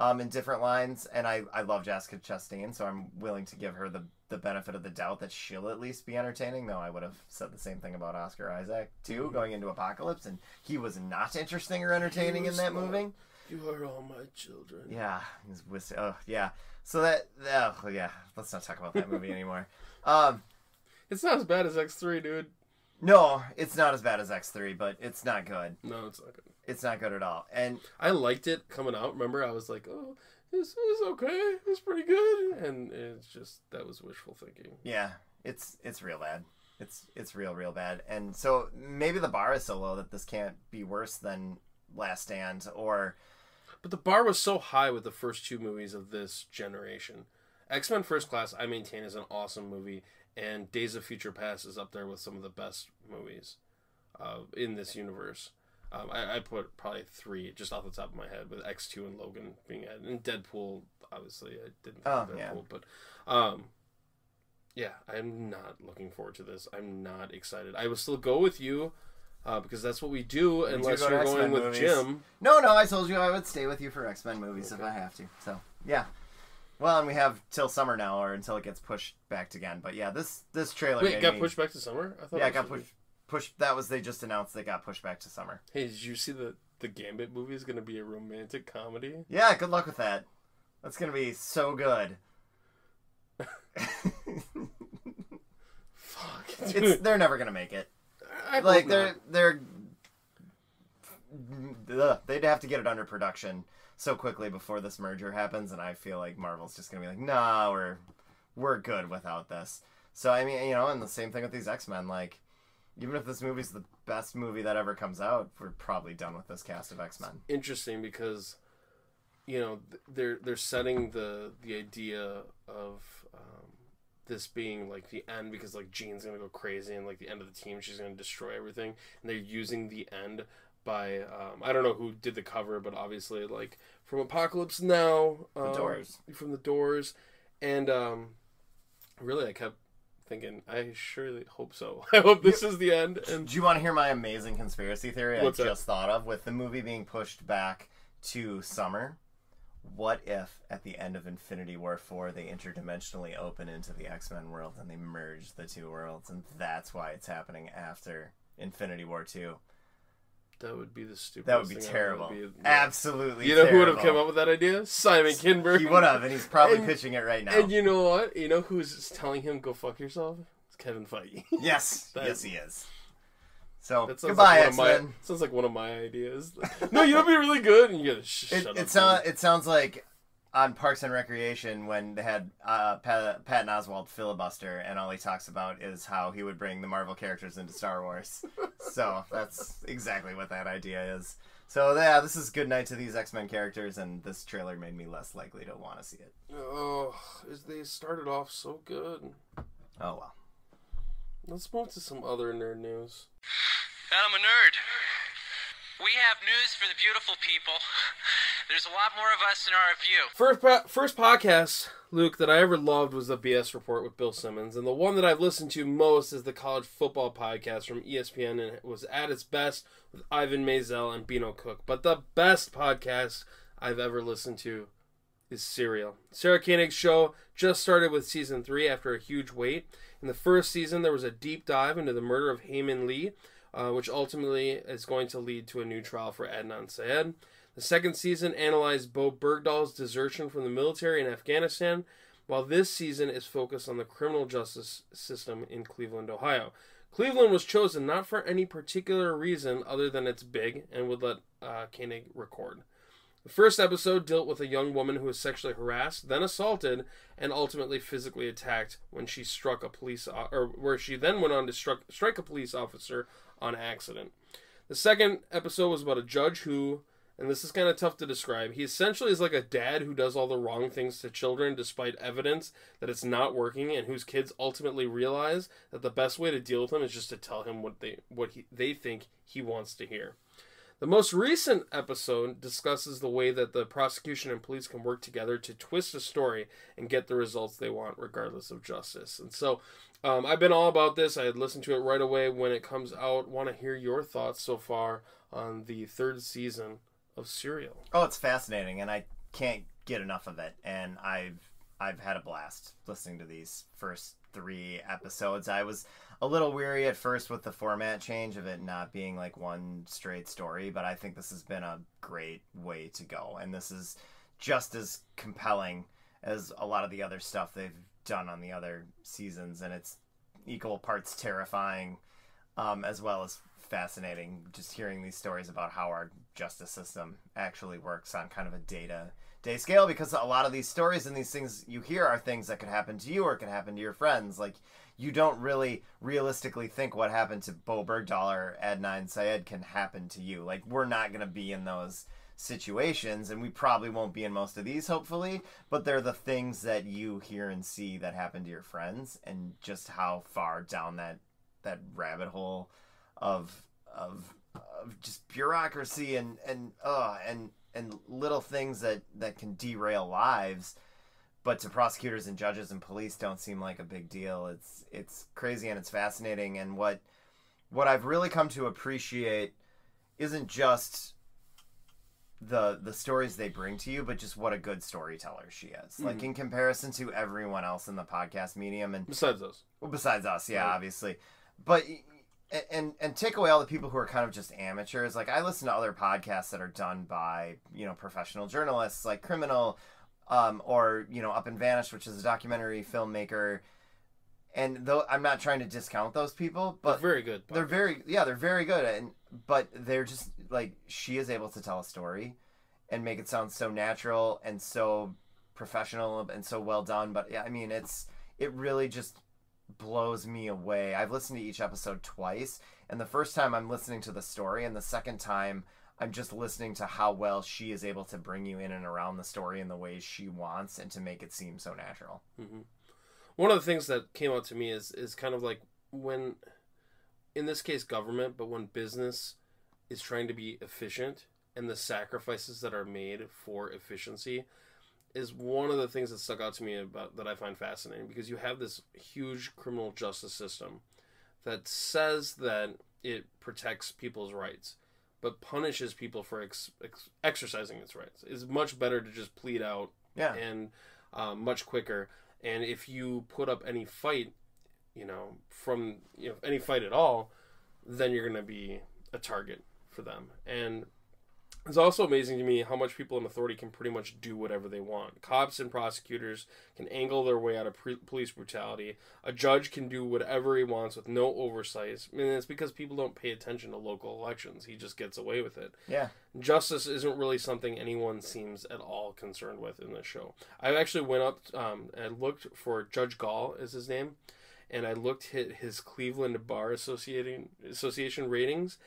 um, in different lines. And I I love Jessica Chastain, so I'm willing to give her the the benefit of the doubt that she'll at least be entertaining. Though I would have said the same thing about Oscar Isaac too, going into Apocalypse, and he was not interesting or entertaining in that not. movie. you are all my children. Yeah, he's whis- oh yeah. So that oh yeah, let's not talk about that movie anymore. Um, It's not as bad as X three, dude. no, it's not as bad as X three, but it's not good. No, it's not good. It's not good at all. And I liked it coming out. Remember, I was like, oh, this is okay. It's pretty good, and it's just that was wishful thinking. yeah, it's it's real bad. It's it's real real bad. And so maybe the bar is so low that this can't be worse than Last Stand or But the bar was so high with the first two movies of this generation. X Men First Class, I maintain, is an awesome movie, and Days of Future Past is up there with some of the best movies uh, in this universe. Um, I, I put probably three just off the top of my head, with X two and Logan being added, and Deadpool. Obviously, I didn't think of Oh, Deadpool, yeah. but um, yeah, I'm not looking forward to this. I'm not excited. I will still go with you. Uh, because that's what we do, do unless go you're going with movies. Jim. No, no, I told you I would stay with you for X Men movies if I have to. So yeah. Well, and we have till summer now, or until it gets pushed back again. But yeah, this this trailer. Wait, got me- pushed back to summer? I thought Yeah, it got pushed. Pushed. That was they just announced they got pushed back to summer. Hey, did you see the the Gambit movie is going to be a romantic comedy? Yeah, good luck with that. That's gonna be so good. Fuck. it's they're never gonna make it. I Like they're not. they're ugh, they'd have to get it under production. so quickly before this merger happens, and I feel like Marvel's just gonna be like, nah, we're we're good without this. So I mean, you know, and the same thing with these X Men. Like, even if this movie's the best movie that ever comes out, we're probably done with this cast of X Men. interesting because you know they're they're setting the the idea of um, this being like the end because like Jean's gonna go crazy and like the end of the team she's gonna destroy everything and they're using the end by um, I don't know who did the cover but obviously like from Apocalypse Now um, Doors. from the Doors and um, really I kept thinking I surely hope so I hope this is the end and Do you want to hear my amazing conspiracy theory What's I that? just thought of with the movie being pushed back to summer? What if at the end of Infinity War 4 they interdimensionally open into the X-Men world and they merge the two worlds and that's why it's happening after Infinity War 2? That would be the stupidest That would be terrible. Would be- Absolutely. You know who would have come up with that idea? Simon Kinberg. He would have, and he's probably And- pitching it right now. And you know what? You know who's telling him go fuck yourself? It's Kevin Feige. yes, That- yes, he is. So That sounds goodbye, like one of my sounds like one of my ideas. no, you know, what'd be really good. And you gotta sh- It, shut it up. it sounds like on Parks and Recreation when they had uh, Pat, Patton Oswalt filibuster, and all he talks about is how he would bring the Marvel characters into Star Wars. so that's exactly what that idea is. So yeah, this is good night to these X Men characters, and this trailer made me less likely to want to see it. Oh, is they started off so good. Oh well. Let's move to some other nerd news. I'm a nerd. We have news for the beautiful people. There's a lot more of us in our view. First, po- first podcast, Luke, that I ever loved was the BS Report with Bill Simmons, and the one that I've listened to most is the college football podcast from ESPN, and it was at its best with Ivan Maisel and Beano Cook. But the best podcast I've ever listened to is Serial. Sarah Koenig's show just started with season three after a huge wait. In the first season, there was a deep dive into the murder of Hae Min Lee, uh, which ultimately is going to lead to a new trial for Adnan Syed. The second season analyzed Bowe Bergdahl's desertion from the military in Afghanistan, while this season is focused on the criminal justice system in Cleveland, Ohio. Cleveland was chosen not for any particular reason other than it's big and would let uh, Koenig record. The first episode dealt with a young woman who was sexually harassed, then assaulted, and ultimately physically attacked when she struck a police, or where she then went on to struck, strike a police officer on accident. The second episode was about a judge who, and this is kind of tough to describe, he essentially is like a dad who does all the wrong things to children despite evidence that it's not working, and whose kids ultimately realize that the best way to deal with him is just to tell him what they what he, they think he wants to hear. The most recent episode discusses the way that the prosecution and police can work together to twist a story and get the results they want, regardless of justice. And so, um, I've been all about this. I had listened to it right away when it comes out. Want to hear your thoughts so far on the third season of Serial? Oh, it's fascinating, and I can't get enough of it. And I've I've had a blast listening to these first three episodes. I was a little weary at first with the format change of it not being like one straight story, but I think this has been a great way to go, and this is just as compelling as a lot of the other stuff they've done on the other seasons, and it's equal parts terrifying um, as well as fascinating just hearing these stories about how our justice system actually works on kind of a data day scale because a lot of these stories and these things you hear are things that could happen to you or could happen to your friends. Like you don't really realistically think what happened to Bowe Bergdahl Adnan Syed can happen to you. Like we're not going to be in those situations and we probably won't be in most of these hopefully but they're the things that you hear and see that happen to your friends and just how far down that that rabbit hole of of of just bureaucracy and and uh and and little things that that can derail lives. But to prosecutors and judges and police don't seem like a big deal. It's it's crazy and it's fascinating. And what what I've really come to appreciate isn't just the the stories they bring to you but just what a good storyteller she is. Like in comparison to everyone else in the podcast medium and Besides those, well, besides us, yeah, Right. obviously. But and and take away all the people who are kind of just amateurs. Like I listen to other podcasts that are done by you know professional journalists, like Criminal, um, or you know Up and Vanished, which is a documentary filmmaker. And though I'm not trying to discount those people, but but very good. they're very yeah they're very good and but they're just like she is able to tell a story and make it sound so natural and so professional and so well done. But yeah, I mean, it's it really just blows me away. I've listened to each episode twice, and the first time I'm listening to the story, and the second time I'm just listening to how well she is able to bring you in and around the story in the ways she wants and to make it seem so natural. Mm-hmm. One of the things that came out to me is is kind of like when, in this case, government, but when business is trying to be efficient and the sacrifices that are made for efficiency is one of the things that stuck out to me about that I find fascinating because you have this huge criminal justice system that says that it protects people's rights but punishes people for ex- ex- exercising its rights. It's much better to just plead out Yeah. and um, much quicker. And if you put up any fight, you know, from you know any fight at all, then you're going to be a target for them. And it's also amazing to me how much people in authority can pretty much do whatever they want. Cops and prosecutors can angle their way out of pre- police brutality. A judge can do whatever he wants with no oversight. I mean, it's because people don't pay attention to local elections. He just gets away with it Yeah. justice isn't really something anyone seems at all concerned with in this show. I actually went up um, and looked for Judge Gaul is his name, and I looked at his Cleveland Bar Associating Association ratings,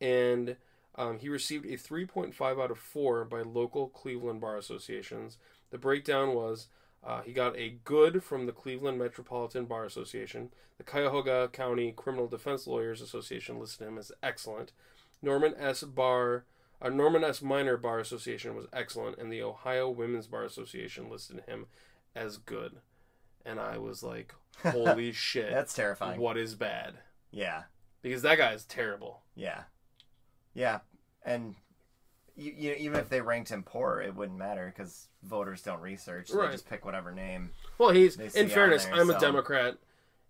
and um, he received a 3.5 out of 4 by local Cleveland bar associations. The breakdown was uh, he got a good from the Cleveland Metropolitan Bar Association. The Cuyahoga County Criminal Defense Lawyers Association listed him as excellent. Norman S. Bar, uh, Norman S. Minor Bar Association was excellent, and the Ohio Women's Bar Association listed him as good. And I was like, "Holy shit, That's terrifying. What is bad?" Yeah. Because that guy is terrible. Yeah. Yeah. And you, you, even if they ranked him poor, it wouldn't matter because voters don't research. They just pick whatever name. Well, he's in fairness, there, I'm a Democrat.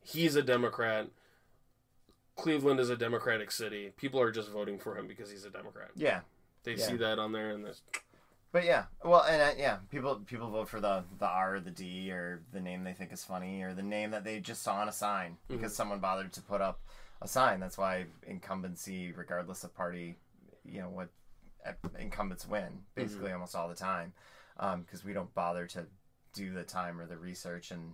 He's a Democrat. Cleveland is a Democratic city. People are just voting for him because he's a Democrat. Yeah. They Yeah. see that on there, and this. But yeah, well, and uh, yeah, people people vote for the the R or the D or the name they think is funny or the name that they just saw on a sign because someone bothered to put up a sign. That's why incumbency, regardless of party, you know what, uh, incumbents win basically almost all the time because we don't bother to do the time or the research and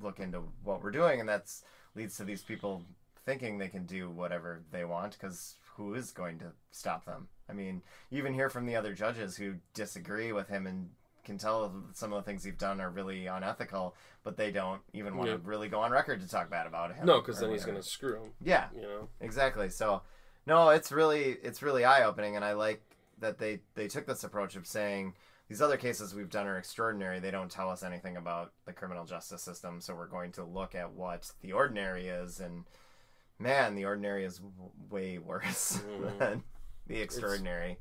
look into what we're doing, and that's leads to these people thinking they can do whatever they want because who is going to stop them? I mean, you even hear from the other judges who disagree with him and can tell some of the things he's done are really unethical, but they don't even want Yeah. to really go on record to talk bad about him. No, because then he's going to screw him. Yeah, You know. exactly. So, no, it's really it's really eye opening, and I like that they they took this approach of saying these other cases we've done are extraordinary. They don't tell us anything about the criminal justice system, so we're going to look at what the ordinary is, and man, the ordinary is w- way worse than the extraordinary.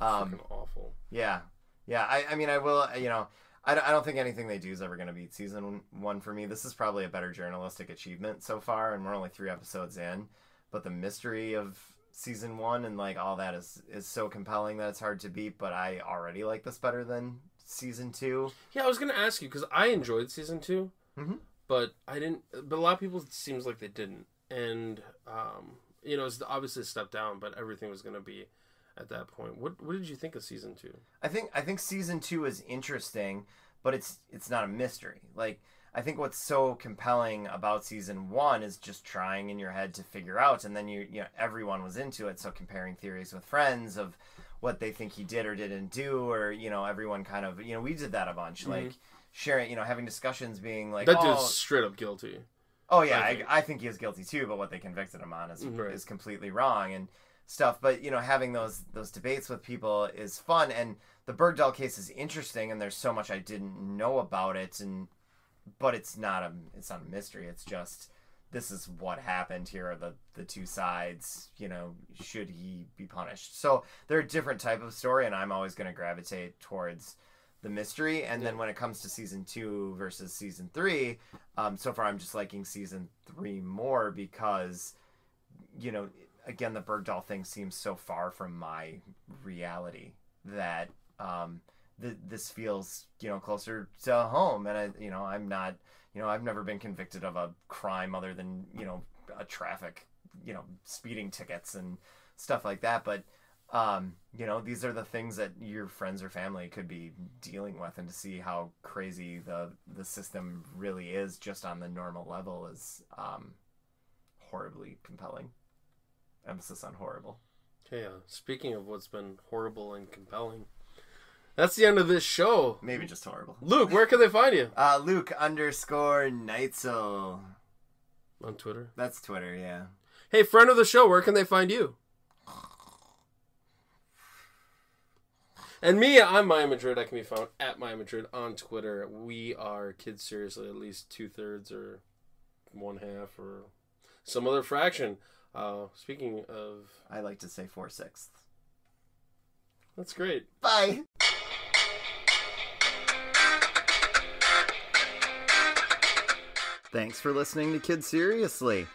Um, awful. yeah, yeah. I, I mean, I will. You know, I, don't- I don't think anything they do is ever going to beat season one for me. This is probably a better journalistic achievement so far, and we're only three episodes in. But the mystery of season one and like all that is is so compelling that it's hard to beat. But I already like this better than season two. Yeah, I was going to ask you because I enjoyed season 2 Mhm. but I didn't. But a lot of people it seems like they didn't, and um, you know, it's obviously a step down, but everything was going to be at that point. What What did you think of season two? I think I think season two is interesting, but it's it's not a mystery. Like I think what's so compelling about season one is just trying in your head to figure out, and then you you know everyone was into it. So comparing theories with friends of what they think he did or didn't do, or you know everyone kind of you know we did that a bunch, mm-hmm. like sharing you know having discussions, being like That oh, dude's straight up guilty. Oh yeah, I I think. I, think he is guilty too, but what they convicted him on is Right. is completely wrong and stuff. But you know, having those those debates with people is fun, and the Bergdahl case is interesting, and there's so much I didn't know about it, and but it's not a it's not a mystery. It's just this is what happened. Here are the the two sides. You know, should he be punished? So they're a different type of story, and I'm always going to gravitate towards the mystery. And then when it comes to season two versus season three, um, so far I'm just liking season three more because, you know, again the Bergdahl thing seems so far from my reality that um, th- this feels you know closer to home, and I you know I'm not you know I've never been convicted of a crime other than you know a traffic you know speeding tickets and stuff like that, but um, you know, these are the things that your friends or family could be dealing with, and to see how crazy the the system really is, just on the normal level, is um, horribly compelling. Emphasis on horrible. Okay, uh, speaking of what's been horrible and compelling, that's the end of this show. Maybe just horrible. Luke, where can they find you? Uh, Luke underscore Neitzel. On Twitter. That's Twitter, yeah. Hey, friend of the show, where can they find you? And me, I'm Miah Madrid. I can be found at Miah Madrid on Twitter. We are kids seriously, at least two thirds or one half or some other fraction. Uh, speaking of, I like to say four sixths. that's great. Bye. Thanks for listening to Kid Seriously.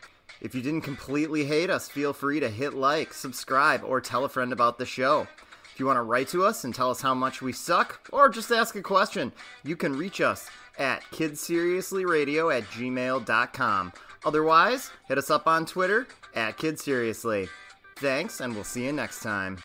If you didn't completely hate us, feel free to hit like, subscribe, or tell a friend about the show. If you want to write to us and tell us how much we suck, or just ask a question, you can reach us at kidseriouslyradio at gmail.com. Otherwise, hit us up on Twitter at Kid Seriously. Thanks, and we'll see you next time.